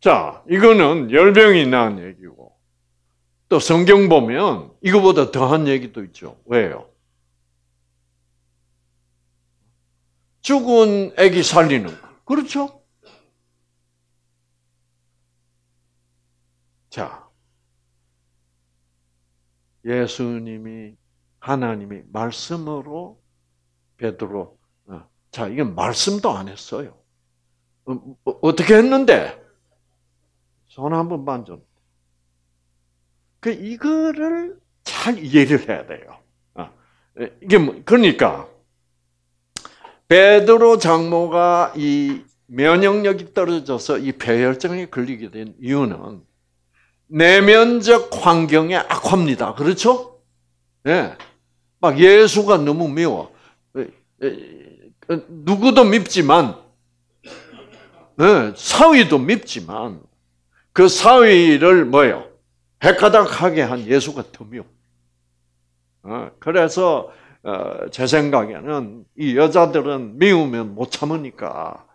자, 이거는 열병이 난 얘기고, 또 성경 보면 이거보다 더한 얘기도 있죠. 왜요? 죽은 애기 살리는 거. 그렇죠? 자, 예수님이 하나님이 말씀으로 베드로 어, 자 이건 말씀도 안 했어요. 어, 어 떻게 했는데 손 한 번 만졌. 그 이거를 잘 이해를 해야 돼요. 어, 이게 뭐, 그러니까 베드로 장모가 이 면역력이 떨어져서 이 폐혈증에 걸리게 된 이유는 내면적 환경의 악화입니다. 그렇죠? 예. 네. 막 예수가 너무 미워. 누구도 밉지만, 네, 사위도 밉지만, 그 사위를 뭐요? 핵가닥하게 한 예수가 더 미워. 어, 그래서 어, 제 생각에는 이 여자들은 미우면 못 참으니까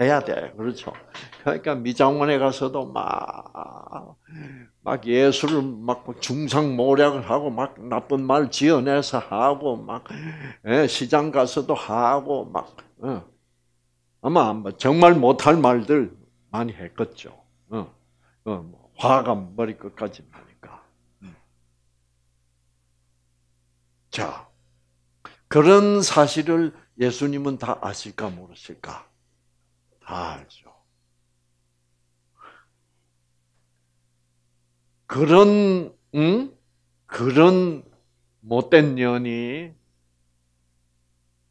해야 돼. 그렇죠. 그러니까 미장원에 가서도 막, 막 예수를 막 중상모략을 하고 막 나쁜 말 지어내서 하고 막 예, 시장 가서도 하고 막 어. 아마 정말 못할 말들 많이 했겠죠. 어, 어, 뭐 화가 머리 끝까지 나니까. 음. 자, 그런 사실을 예수님은 다 아실까 모르실까? 다 알죠. 그런 응? 그런 못된 년이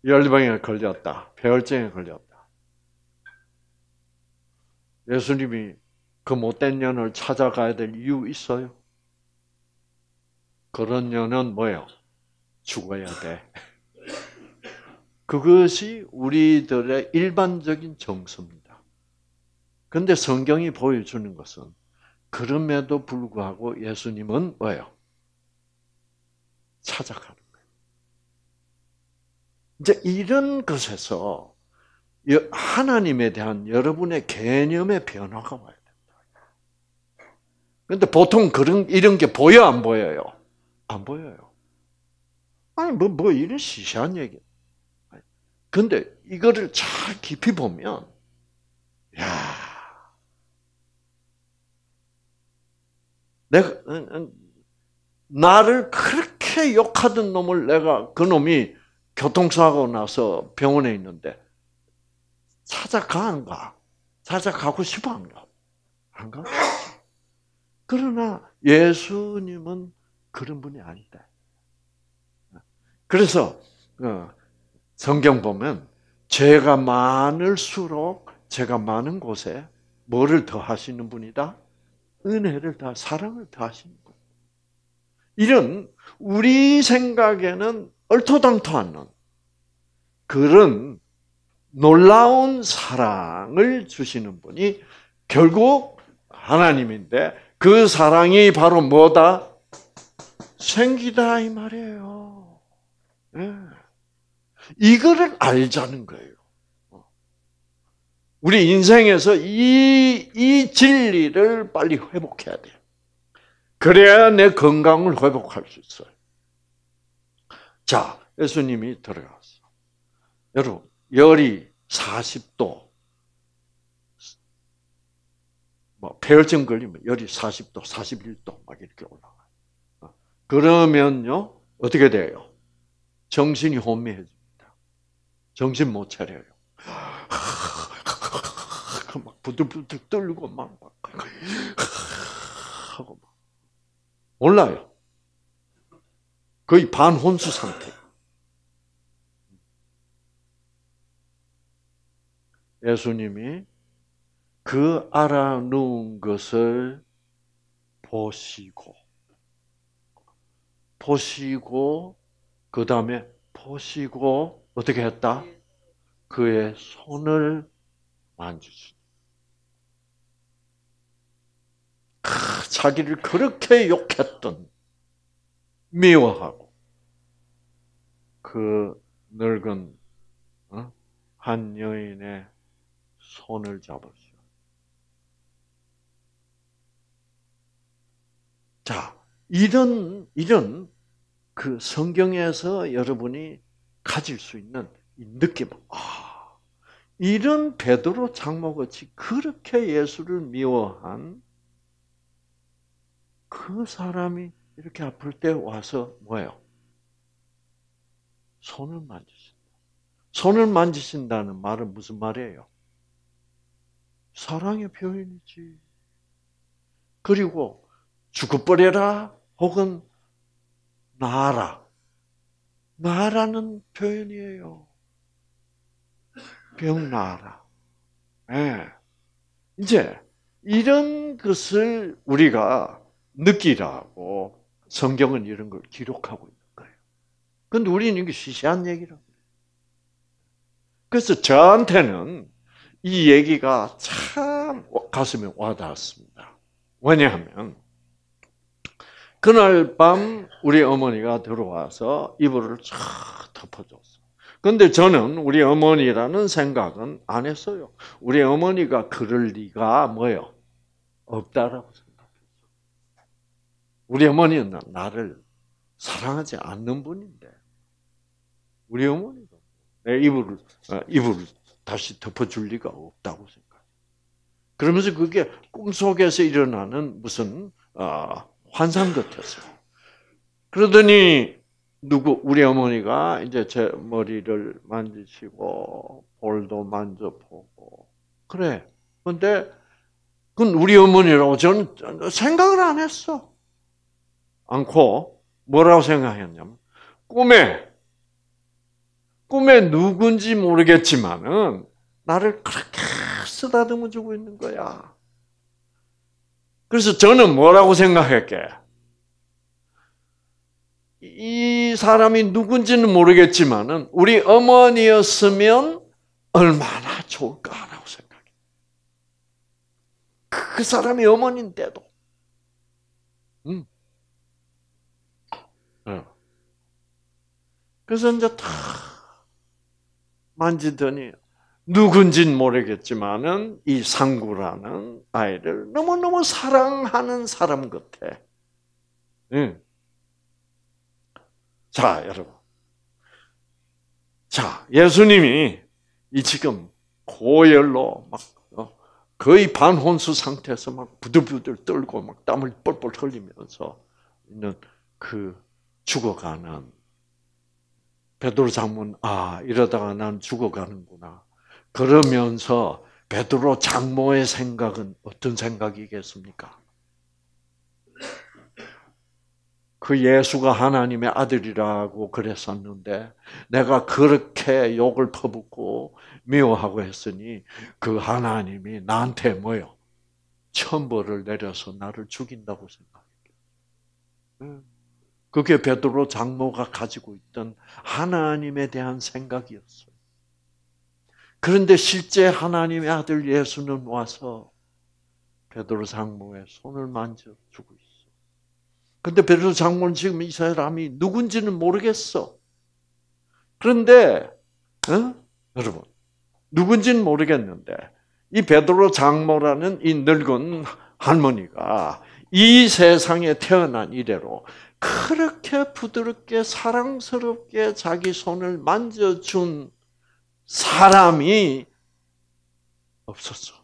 열병에 걸렸다. 폐혈증에 걸렸다. 예수님이 그 못된 년을 찾아가야 될 이유 있어요? 그런 년은 뭐예요? 죽어야 돼. 그것이 우리들의 일반적인 정서입니다. 근데 성경이 보여주는 것은 그럼에도 불구하고 예수님은 뭐예요? 찾아가는 거예요. 이제 이런 것에서 하나님에 대한 여러분의 개념의 변화가 와야 된다. 근데 보통 그런, 이런 게 보여, 안 보여요? 안 보여요. 아니, 뭐, 뭐, 이런 시시한 얘기. 근데 이거를 잘 깊이 보면, 야 내가, 나를 그렇게 욕하던 놈을 내가, 그 놈이 교통사고 나서 병원에 있는데, 찾아가는가? 찾아가고 싶어 한가? 안 가? 그러나 예수님은 그런 분이 아니다. 그래서 어, 성경 보면 죄가 많을수록 죄가 많은 곳에 뭐를 더 하시는 분이다? 은혜를 더 사랑을 더 하시는 분. 이런 우리 생각에는 얼토당토 않는 그런 놀라운 사랑을 주시는 분이 결국 하나님인데 그 사랑이 바로 뭐다? 생기다 이 말이에요. 네. 이거를 알자는 거예요. 우리 인생에서 이, 이 진리를 빨리 회복해야 돼. 그래야 내 건강을 회복할 수 있어요. 자, 예수님이 들어갔어. 여러분, 열이 40도, 뭐 폐혈증 걸리면 열이 40도, 41도 막 이렇게 올라가요. 어. 그러면요 어떻게 돼요? 정신이 혼미해집니다. 정신 못 차려요. 막 부들부들 떨고 막, 막 하고 막 몰라요. 거의 반혼수 상태. 예수님이 그 알아놓은 것을 보시고, 보시고, 그 다음에 보시고, 어떻게 했다? 그의 손을 만지시. 자기를 그렇게 욕했던, 미워하고, 그 늙은, 어? 한 여인의 손을 잡으시오. 자, 이런, 이런 그 성경에서 여러분이 가질 수 있는 느낌, 아, 이런 베드로 장모같이 그렇게 예수를 미워한 그 사람이 이렇게 아플 때 와서 뭐예요? 손을 만지신다. 손을 만지신다는 말은 무슨 말이에요? 사랑의 표현이지. 그리고 죽어버려라 혹은 나라. 나라는 표현이에요. 병 나라. 네. 이제 이런 것을 우리가 느끼라고 성경은 이런 걸 기록하고 있는 거예요. 근데 우리는 이게 시시한 얘기라고. 그래서 저한테는 이 얘기가 참 가슴에 와닿았습니다. 왜냐하면 그날 밤 우리 어머니가 들어와서 이불을 쫙 덮어줬어. 근데 저는 우리 어머니라는 생각은 안 했어요. 우리 어머니가 그럴 리가 뭐요? 없다라고 생각했어. 우리 어머니는 나를 사랑하지 않는 분인데, 우리 어머니가 내 이불을, 어, 이불을 다시 덮어줄 리가 없다고 생각. 그러면서 그게 꿈속에서 일어나는 무슨 어, 환상 같았어요. 그러더니 누구 우리 어머니가 이제 제 머리를 만지시고 볼도 만져보고 그래. 근데 그건 우리 어머니라고 저는 생각을 안 했어. 않고 뭐라고 생각했냐면 꿈에 꿈에 누군지 모르겠지만은 나를 그렇게 쓰다듬어 주고 있는 거야. 그래서 저는 뭐라고 생각할게? 이 사람이 누군지는 모르겠지만은 우리 어머니였으면 얼마나 좋을까라고 생각해. 그 사람이 어머니인데도. 음. 어. 그래서 이제 다 만지더니 누군진 모르겠지만은 이 상구라는 아이를 너무너무 사랑하는 사람 같아. 응. 자, 여러분. 자, 예수님이 이 지금 고열로 막 어, 거의 반혼수 상태에서 막 부들부들 떨고 막 땀을 뻘뻘 흘리면서 있는 그 죽어가는 베드로 장문 아 이러다가 난 죽어가는구나 그러면서 베드로 장모의 생각은 어떤 생각이겠습니까? 그 예수가 하나님의 아들이라고 그랬었는데 내가 그렇게 욕을 퍼붓고 미워하고 했으니 그 하나님이 나한테 뭐요? 천벌을 내려서 나를 죽인다고 생각했겠 그게 베드로 장모가 가지고 있던 하나님에 대한 생각이었어요. 그런데 실제 하나님의 아들 예수는 와서 베드로 장모의 손을 만져 주고 있어. 근데 베드로 장모는 지금 이 사람이 누군지는 모르겠어. 그런데 어? 여러분 누군지는 모르겠는데 이 베드로 장모라는 이 늙은 할머니가 이 세상에 태어난 이래로 그렇게 부드럽게 사랑스럽게 자기 손을 만져준 사람이 없었어.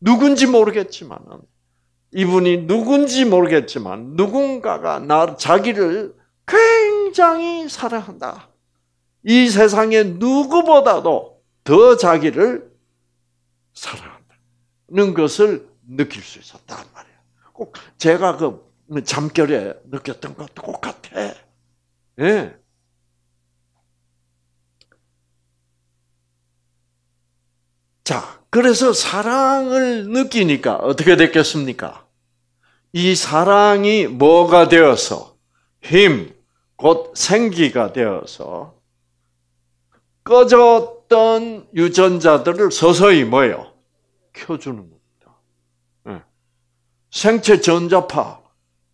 누군지 모르겠지만은 이분이 누군지 모르겠지만 누군가가 나 자기를 굉장히 사랑한다. 이 세상에 누구보다도 더 자기를 사랑한다는 것을 느낄 수 있었단 말이에요. 꼭 제가 그 잠결에 느꼈던 것도 똑같아. 예. 자, 그래서 사랑을 느끼니까 어떻게 됐겠습니까? 이 사랑이 뭐가 되어서 힘, 곧 생기가 되어서 꺼졌던 유전자들을 서서히 뭐요? 켜주는 겁니다. 네. 생체 전자파,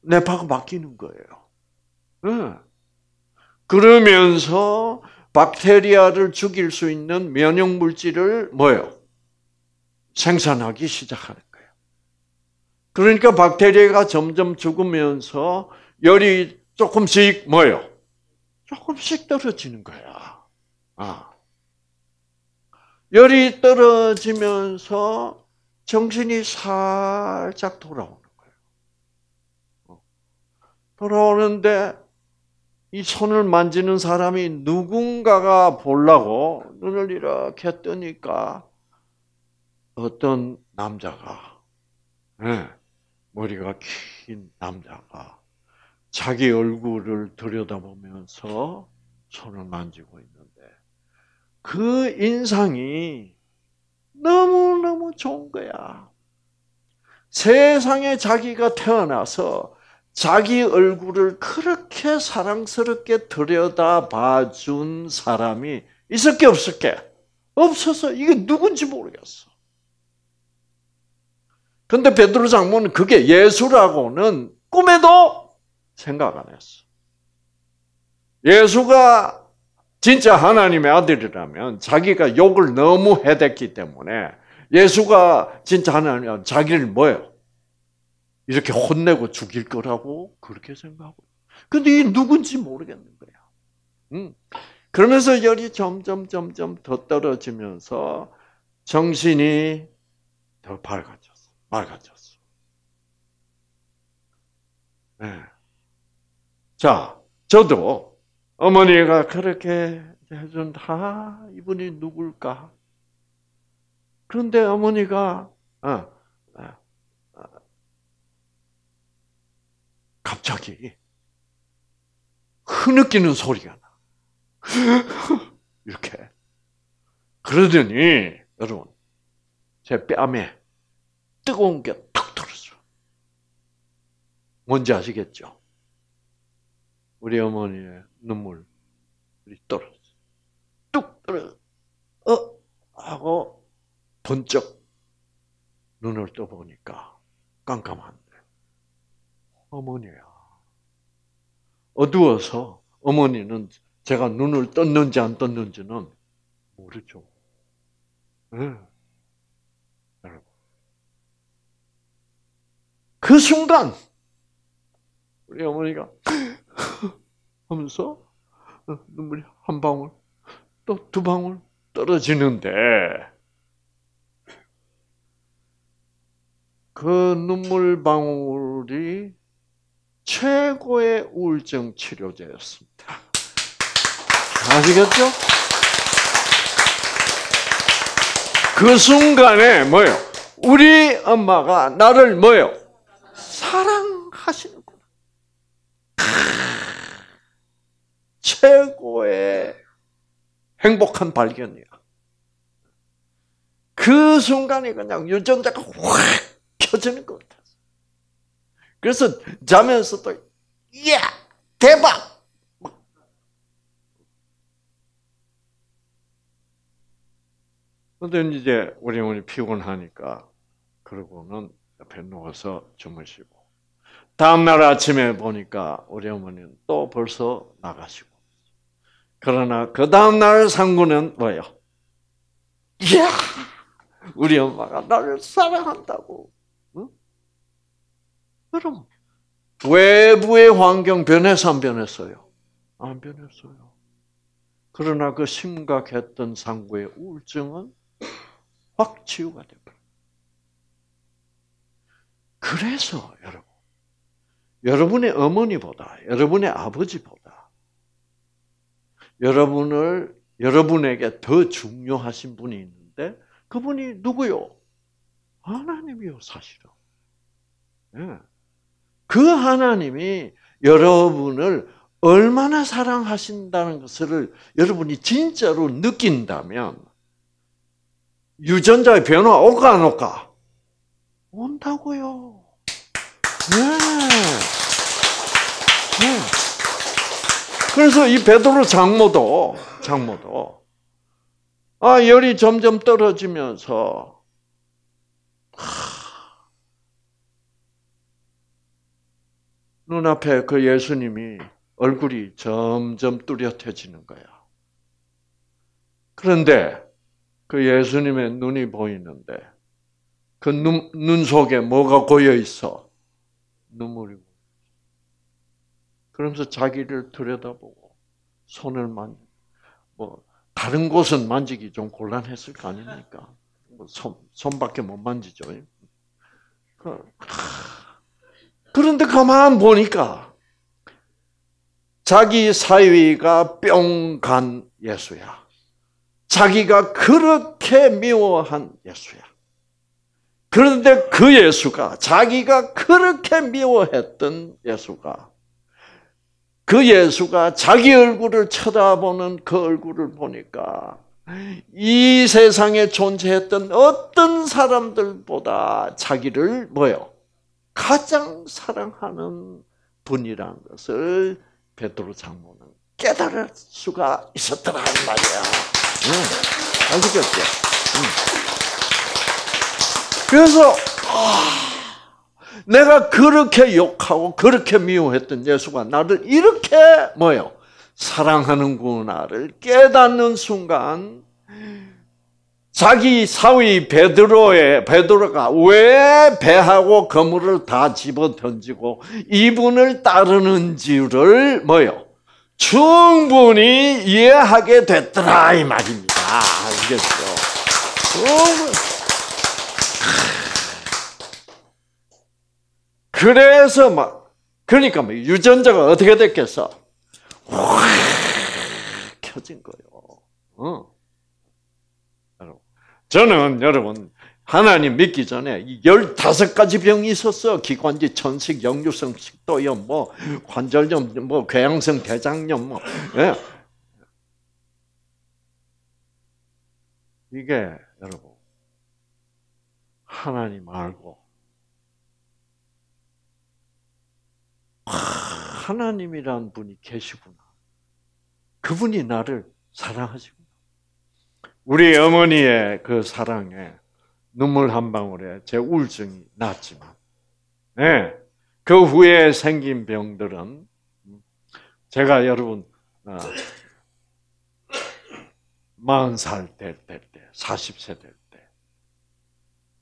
뇌파가 바뀌는 거예요. 네. 그러면서 박테리아를 죽일 수 있는 면역 물질을 뭐요? 생산하기 시작하는 거예요. 그러니까 박테리아가 점점 죽으면서 열이 조금씩 뭐요? 조금씩 떨어지는 거야. 아. 열이 떨어지면서 정신이 살짝 돌아오는. 돌아오는데 이 손을 만지는 사람이 누군가가 보려고 눈을 이렇게 뜨니까 어떤 남자가 네, 머리가 긴 남자가 자기 얼굴을 들여다보면서 손을 만지고 있는데 그 인상이 너무너무 좋은 거야. 세상에 자기가 태어나서 자기 얼굴을 그렇게 사랑스럽게 들여다봐 준 사람이 있을게 없을게? 없어서 이게 누군지 모르겠어. 근데 베드로 장모는 그게 예수라고는 꿈에도 생각 안 했어. 예수가 진짜 하나님의 아들이라면 자기가 욕을 너무 해댔기 때문에 예수가 진짜 하나님 자기를 뭐예요? 이렇게 혼내고 죽일 거라고 그렇게 생각하고. 근데 이 누군지 모르겠는 거야. 음. 그러면서 열이 점점 점점 더 떨어지면서 정신이 더 밝아졌어. 밝아졌어. 네. 자, 저도 어머니가 그렇게 해준 다 이분이 누굴까? 그런데 어머니가 어, 갑자기 흐느끼는 소리가 나. 이렇게. 그러더니 여러분 제 뺨에 뜨거운 게 탁 들었어. 뭔지 아시겠죠? 우리 어머니의 눈물이 떨어졌어. 뚝 떨어져. 어? 하고 번쩍 눈을 떠보니까 깜깜한데 어머니야. 어두워서 어머니는 제가 눈을 떴는지 안 떴는지는 모르죠. 네. 그 순간 우리 어머니가 하면서 눈물이 한 방울 또 두 방울 떨어지는데 그 눈물 방울이 최고의 우울증 치료제였습니다. 아시겠죠? 그 순간에 뭐요? 우리 엄마가 나를 뭐요? 사랑하시는구나. 최고의 행복한 발견이야. 그 순간에 그냥 유전자가 확 켜지는 것 같아. 그래서 자면서도 야 대박. 근데 이제 우리 어머니 피곤하니까 그러고는 옆에 누워서 주무시고 다음날 아침에 보니까 우리 어머니는 또 벌써 나가시고 그러나 그 다음날 상구는 뭐예요? 이야 우리 엄마가 나를 사랑한다고 응? 그럼 외부의 환경 변해서 안 변했어요? 안 변했어요. 그러나 그 심각했던 상구의 우울증은 확 치유가. 그래서 여러분, 여러분의 어머니보다, 여러분의 아버지보다, 여러분을, 여러분에게 더 중요하신 분이 있는데, 그분이 누구요? 하나님이요, 사실은. 네. 그 하나님이 여러분을 얼마나 사랑하신다는 것을 여러분이 진짜로 느낀다면, 유전자의 변화 올까 안 올까? 온다고요. 네. 네. 그래서 이 베드로 장모도 장모도 아 열이 점점 떨어지면서 눈앞에 그 예수님이 얼굴이 점점 뚜렷해지는 거야. 그런데 그 예수님의 눈이 보이는데 그 눈, 눈 속에 뭐가 고여 있어? 눈물이. 그러면서 자기를 들여다보고 손을 만, 뭐 다른 곳은 만지기 좀 곤란했을 거 아닙니까? 뭐 손, 손밖에 못 만지죠. 그, 그런데 가만 보니까 자기 사위가 뿅 간 예수야. 자기가 그렇게 미워한 예수야. 그런데 그 예수가 자기가 그렇게 미워했던 예수가 그 예수가 자기 얼굴을 쳐다보는 그 얼굴을 보니까 이 세상에 존재했던 어떤 사람들보다 자기를 뭐요? 가장 사랑하는 분이라는 것을 베드로 장모는 깨달을 수가 있었더라 말이야. 아시겠죠? 그래서 아, 내가 그렇게 욕하고 그렇게 미워했던 예수가 나를 이렇게 뭐요? 사랑하는구나를 깨닫는 순간 자기 사위 베드로의 베드로가 왜 배하고 거물을 다 집어 던지고 이분을 따르는지를 뭐요? 충분히 이해하게 됐더라 이 말입니다. 알겠죠? 그래서 막 그러니까 뭐 유전자가 어떻게 됐겠어? 확 켜진 거예요. 어. 저는 여러분 하나님 믿기 전에 15가지 병이 있었어. 기관지, 천식, 역류성 식도염, 뭐, 관절염, 뭐, 궤양성 대장염, 뭐, 예. 이게 여러분 하나님 알고 하나님이란 분이 계시구나. 그분이 나를 사랑하시구나. 우리 어머니의 그 사랑에 눈물 한 방울에 제 우울증이 났지만, 네. 그 후에 생긴 병들은 제가 여러분 40살 어, 될 때, 40세 될 때,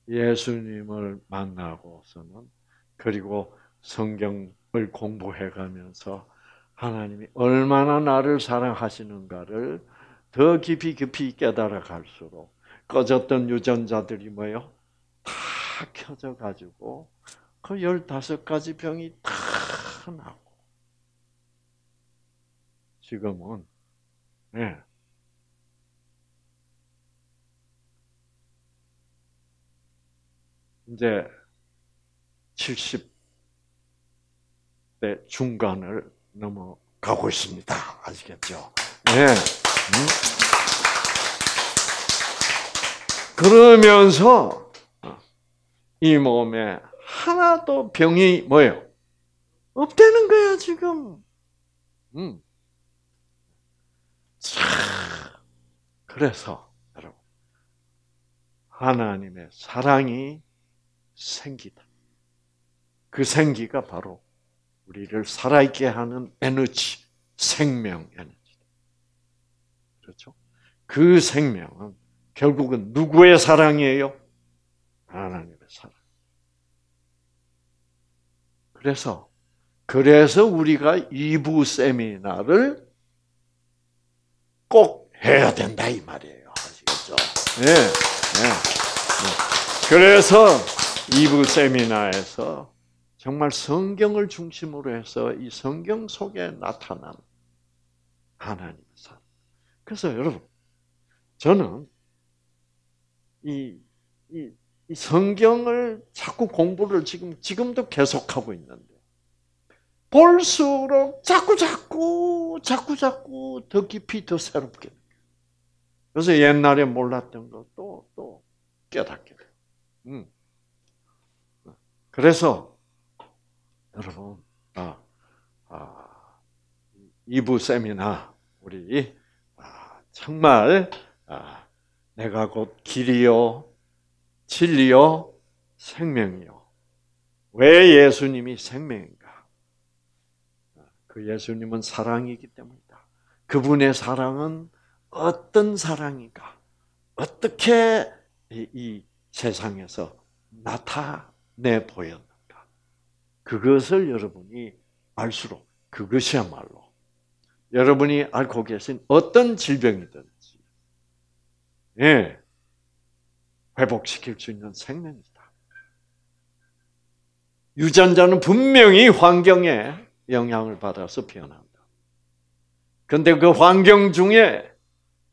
예수님을 만나고서는 그리고 성경을 공부해 가면서 하나님이 얼마나 나를 사랑하시는가를 더 깊이 깊이 깨달아 갈수록 꺼졌던 유전자들이 뭐요? 다 켜져 가지고 그 15가지 병이 다 나고 지금은 네. 이제 70대 중간을 넘어가고 있습니다. 아시겠죠? 네. 음? 그러면서 이 몸에 하나도 병이 뭐예요? 없다는 거야 지금. 음. 그래서 여러분 하나님의 사랑이 생기다. 그 생기가 바로 우리를 살아있게 하는 에너지, 생명 에너지. 그렇죠? 그 생명은 결국은 누구의 사랑이에요? 하나님의 사랑. 그래서 그래서 우리가 2부 세미나를 꼭 해야 된다 이 말이에요. 아시겠죠? 네. 네. 네. 그래서 2부 세미나에서 정말 성경을 중심으로 해서 이 성경 속에 나타난 하나님의 사랑. 그래서 여러분, 저는 이, 이, 이 성경을 자꾸 공부를 지금, 지금도 계속하고 있는데, 볼수록 자꾸 자꾸, 자꾸 자꾸 더 깊이 더 새롭게 그래서 옛날에 몰랐던 것도 또 깨닫게 돼요. 음. 그래서 여러분, 아, 아, 2부 세미나 우리 아, 정말 아, 내가 곧 길이요, 진리요, 생명이요. 왜 예수님이 생명인가? 그 예수님은 사랑이기 때문이다. 그분의 사랑은 어떤 사랑인가? 어떻게 이 세상에서 나타내 보였는가? 그것을 여러분이 알수록 그것이야말로 여러분이 앓고 계신 어떤 질병이든지 예, 회복시킬 수 있는 생명이다. 유전자는 분명히 환경에 영향을 받아서 변한다. 근데 그 환경 중에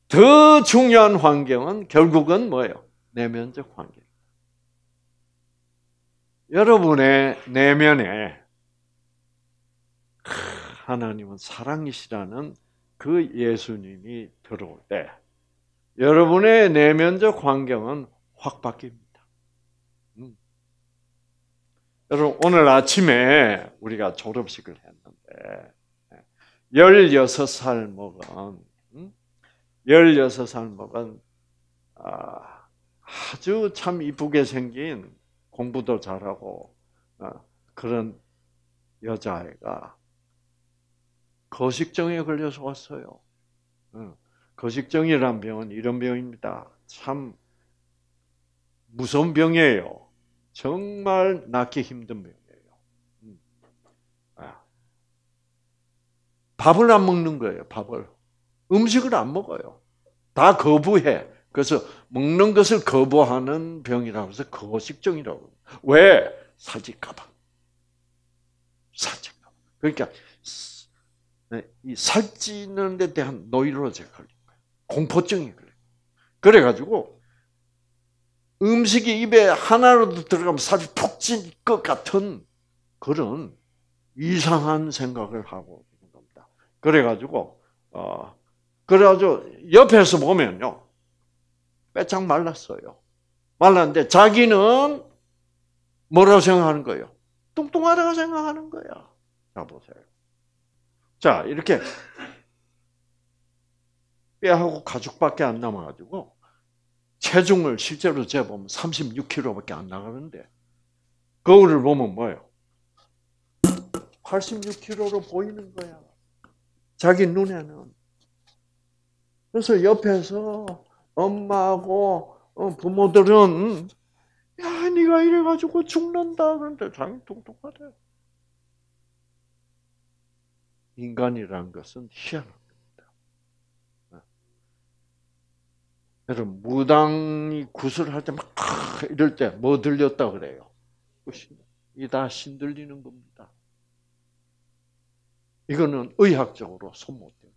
더 중요한 환경은 결국은 뭐예요? 내면적 환경. 여러분의 내면에 하나님은 사랑이시라는 그 예수님이 들어올 때 여러분의 내면적 환경은 확 바뀝니다. 음. 여러분 오늘 아침에 우리가 졸업식을 했는데 16살 먹은 16살 먹은 아, 아주 참 이쁘게 생긴 공부도 잘하고 어, 그런 여자아이가 거식증에 걸려서 왔어요. 거식증이란 병은 이런 병입니다. 참 무서운 병이에요. 정말 낫기 힘든 병이에요. 아. 밥을 안 먹는 거예요. 밥을. 음식을 안 먹어요. 다 거부해. 그래서 먹는 것을 거부하는 병이라고 해서 거식증이라고. 왜? 살찔까봐. 살찔까봐. 그러니까 네, 이 살찌는 데 대한 노이로제 걸린 거예요. 공포증이 걸려요. 그래가지고 음식이 입에 하나라도 들어가면 살이 푹찐것 같은 그런 이상한 생각을 하고 있는 겁니다. 그래가지고 어, 그래가지고 옆에서 보면요. 빼짝 말랐어요. 말랐는데 자기는 뭐라고 생각하는 거예요? 뚱뚱하다고 생각하는 거야. 자, 보세요. 자, 이렇게 뼈하고 가죽밖에 안 남아가지고 체중을 실제로 재보면 36kg밖에 안 나가는데 거울을 보면 뭐예요? 86kg로 보이는 거야. 자기 눈에는. 그래서 옆에서 엄마하고 어, 부모들은 야, 네가 이래가지고 죽는다. 그런데 자기 똑똑하대. 인간이라는 것은 희한한 겁니다. 어. 여러분, 무당이 구슬할 때 막 이럴 때 뭐 들렸다 그래요? 이다 신들리는 겁니다. 이거는 의학적으로 손못돼요.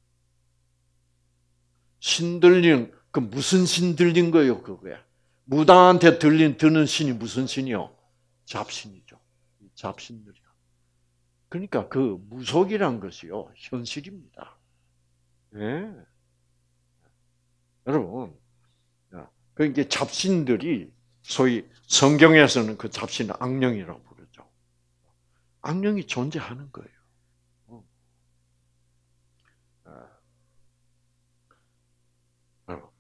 신들린 그 무슨 신 들린 거예요, 그거야? 무당한테 들린 드는 신이 무슨 신이요? 잡신이죠. 잡신들이요. 그러니까 그 무속이란 것이요 현실입니다. 네. 여러분, 그러니까 잡신들이 소위 성경에서는 그 잡신을 악령이라고 부르죠. 악령이 존재하는 거예요. 어. 어.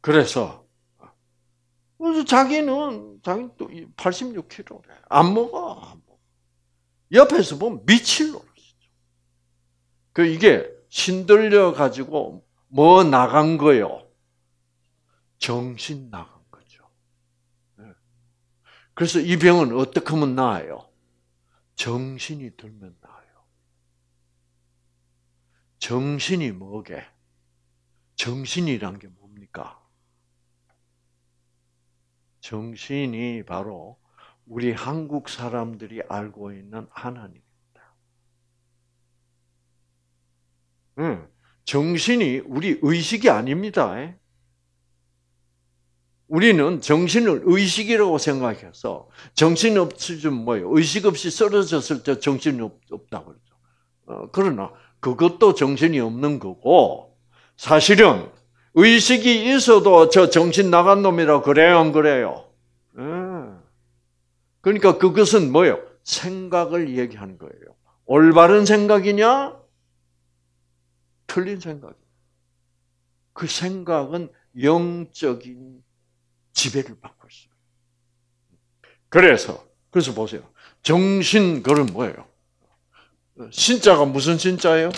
그래서 그래서 자기는 자기 또 86kg래. 안 먹어. 옆에서 보면 미칠 노릇이죠. 그 이게 신들려 가지고 뭐 나간 거요? 정신 나간 거죠. 네. 그래서 이 병은 어떻게 하면 나아요? 정신이 들면 나아요. 정신이 뭐게? 정신이란 게 뭡니까? 정신이 바로 우리 한국 사람들이 알고 있는 하나님입니다. 응. 정신이 우리 의식이 아닙니다. 우리는 정신을 의식이라고 생각해서 정신 없으면 뭐예요? 의식 없이 쓰러졌을 때 정신이 없, 다고 그러죠. 어, 그러나 그것도 정신이 없는 거고 사실은 의식이 있어도 저 정신 나간 놈이라 그래요, 안 그래요? 네. 그러니까 그것은 뭐예요? 생각을 얘기하는 거예요. 올바른 생각이냐? 틀린 생각. 그 생각은 영적인 지배를 받고 있어요. 그래서, 그래서 보세요. 정신, 그건 뭐예요? 신자가 무슨 신자예요?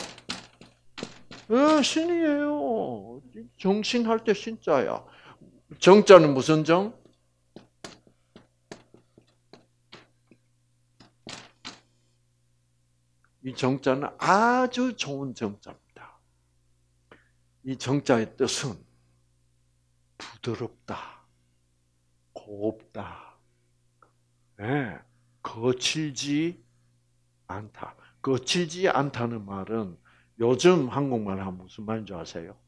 어, 신이에요. 정신할 때 신자야. 정자는 무슨 정? 이 정자는 아주 좋은 정자입니다. 이 정자의 뜻은 부드럽다, 곱다, 네, 거칠지 않다. 거칠지 않다는 말은 요즘 한국말 하면 무슨 말인지 아세요?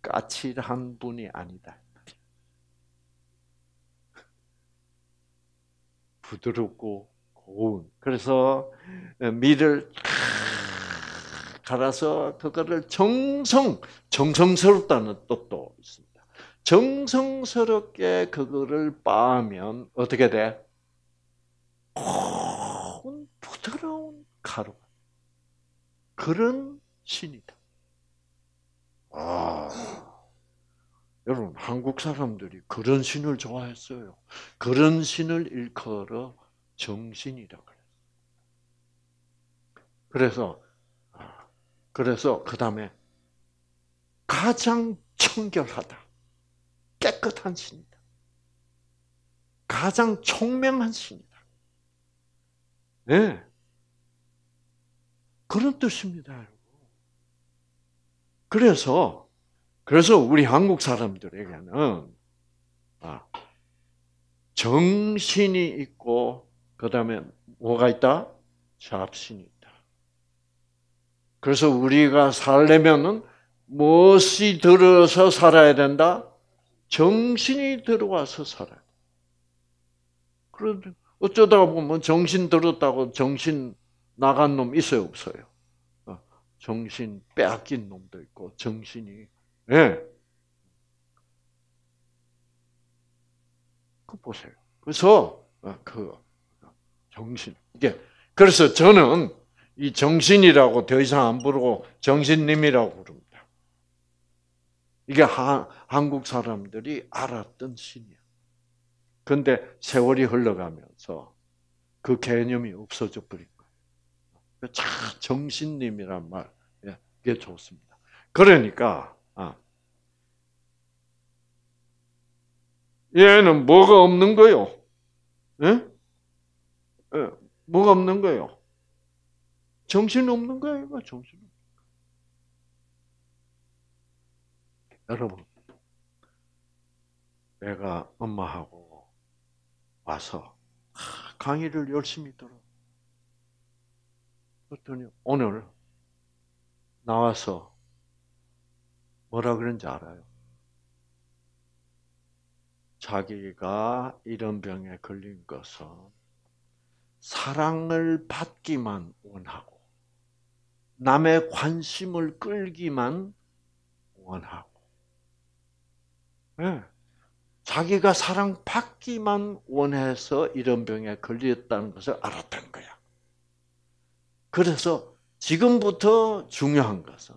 까칠한 분이 아니다. 부드럽고 고운. 그래서 밀을 갈아서 그거를 정성, 정성스럽다는 뜻도 있습니다. 정성스럽게 그거를 빻으면 어떻게 돼? 고운 부드러운 가루. 그런 신이다. 아, 여러분 한국 사람들이 그런 신을 좋아했어요. 그런 신을 일컬어 정신이라 그랬어요. 그래서 아, 그래서 그 다음에 가장 청결하다, 깨끗한 신이다. 가장 총명한 신이다. 네. 그런 뜻입니다. 그래서 그래서 우리 한국 사람들에게는 아, 정신이 있고 그 다음에 뭐가 있다? 잡신이 있다. 그래서 우리가 살려면은 무엇이 들어서 살아야 된다? 정신이 들어와서 살아야 돼. 그런데 어쩌다 보면 정신 들었다고 정신 나간 놈 있어요, 없어요? 어, 정신 빼앗긴 놈도 있고, 정신이, 예. 그 보세요. 그래서 어, 그 정신 이게 그래서 저는 이 정신이라고 더 이상 안 부르고 정신님이라고 부릅니다. 이게 하, 한국 사람들이 알았던 신이야. 근데 세월이 흘러가면서 그 개념이 없어져 버린 거예요. 참 정신님이란 말, 예, 이게 좋습니다. 그러니까 아, 얘는 뭐가 없는 거요? 예? 예, 뭐가 없는 거요? 정신 없는 거예요, 정신. 여러분, 내가 엄마하고 와서 강의를 열심히 들어. 그랬더니 오늘 나와서 뭐라 그런지 알아요? 자기가 이런 병에 걸린 것은 사랑을 받기만 원하고 남의 관심을 끌기만 원하고 네. 자기가 사랑받기만 원해서 이런 병에 걸렸다는 것을 알았던 거야. 그래서 지금부터 중요한 것은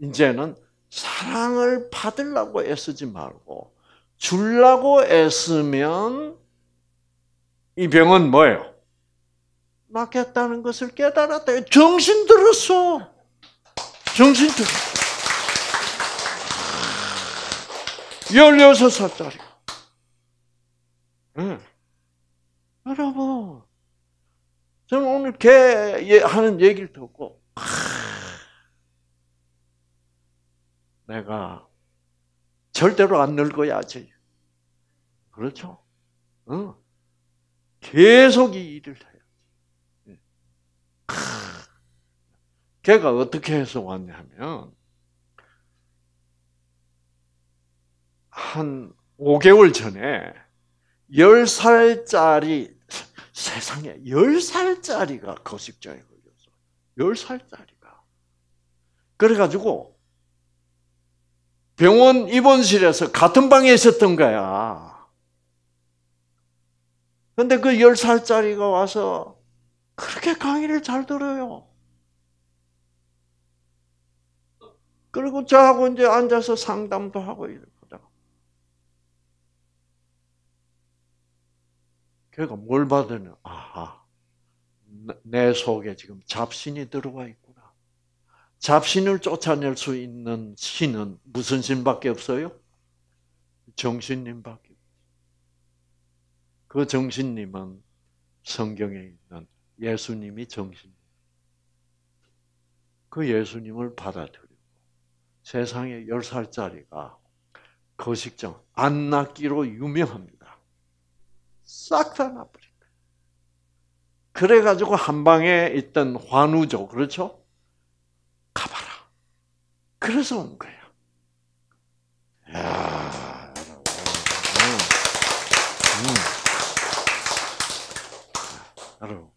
이제는 사랑을 받으려고 애쓰지 말고 주려고 애쓰면 이 병은 뭐예요? 낫겠다는 것을 깨달았다. 정신 들었어. 정신 들었어. 16살짜리. 응. 여러분, 저는 오늘 개 하는 얘기를 듣고, 내가 절대로 안 늙어야지. 그렇죠? 응. 계속 이 일을 해야지. 걔가 어떻게 해서 왔냐면, 한 5개월 전에 10살짜리 세상에 10살짜리가 거식장에 걸렸어. 10살짜리가. 그래 가지고 병원 입원실에서 같은 방에 있었던 거야. 근데 그 10살짜리가 와서 그렇게 강의를 잘 들어요. 그리고 저하고 이제 앉아서 상담도 하고 이래. 그러니까 뭘 받으냐? 아하, 내 속에 지금 잡신이 들어와 있구나. 잡신을 쫓아낼 수 있는 신은 무슨 신밖에 없어요? 정신님밖에. 그 정신님은 성경에 있는 예수님이 정신님. 그 예수님을 받아들이고 세상에 10살짜리가 거식증, 안 낫기로 유명합니다. 싹 다 나버린 거예요. 그래 가지고 한 방에 있던 환우죠. 그렇죠? 가봐라. 그래서 온 거예요. 야, 음.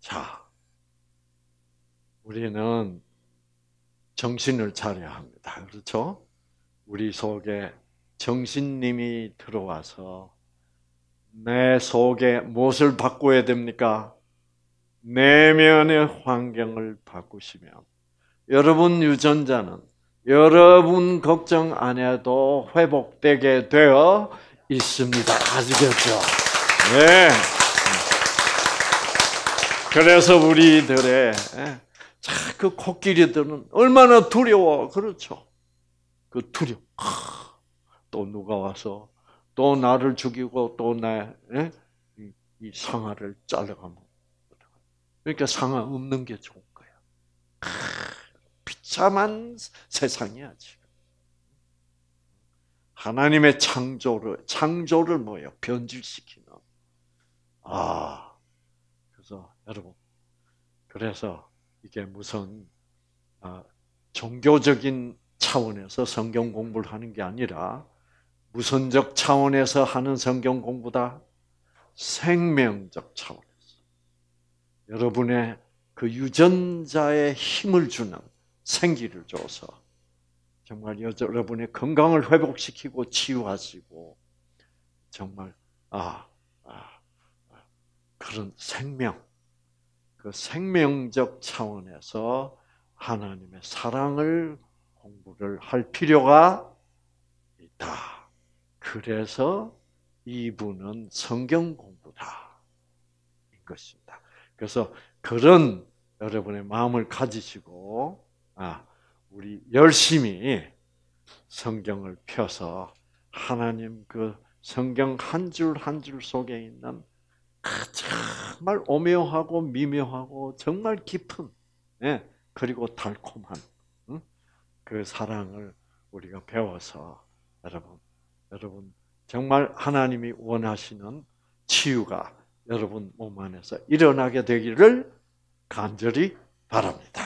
자, 우리는 정신을 차려야 합니다. 그렇죠? 우리 속에 정신님이 들어와서 내 속에 무엇을 바꿔야 됩니까? 내면의 환경을 바꾸시면 여러분 유전자는 여러분 걱정 안 해도 회복되게 되어 있습니다. 아시겠죠? 네. 그래서 우리들의 그 코끼리들은 얼마나 두려워. 그렇죠. 그 두려워. 또 누가 와서 또 나를 죽이고 또내 예? 이 상아를 잘라가면 그러니까 상아 없는 게 좋은 거야. 비참한 세상이야 지금. 하나님의 창조를 창조를 뭐예요? 변질시키는. 아 여러분 그래서 이게 무슨 아, 종교적인 차원에서 성경 공부를 하는 게 아니라 무선적 차원에서 하는 성경 공부다. 생명적 차원에서. 여러분의 그 유전자에 힘을 주는 생기를 줘서 정말 여러분의 건강을 회복시키고 치유하시고 정말 아, 아, 아 그런 생명, 그 생명적 차원에서 하나님의 사랑을 공부를 할 필요가 있다. 그래서 이분은 성경 공부다. 인 것입니다. 그래서 그런 여러분의 마음을 가지시고, 아, 우리 열심히 성경을 펴서 하나님 그 성경 한 줄 한 줄 속에 있는 그 정말 오묘하고 미묘하고 정말 깊은 예, 그리고 달콤한 그 사랑을 우리가 배워서 여러분 여러분 정말 하나님이 원하시는 치유가 여러분 몸 안에서 일어나게 되기를 간절히 바랍니다.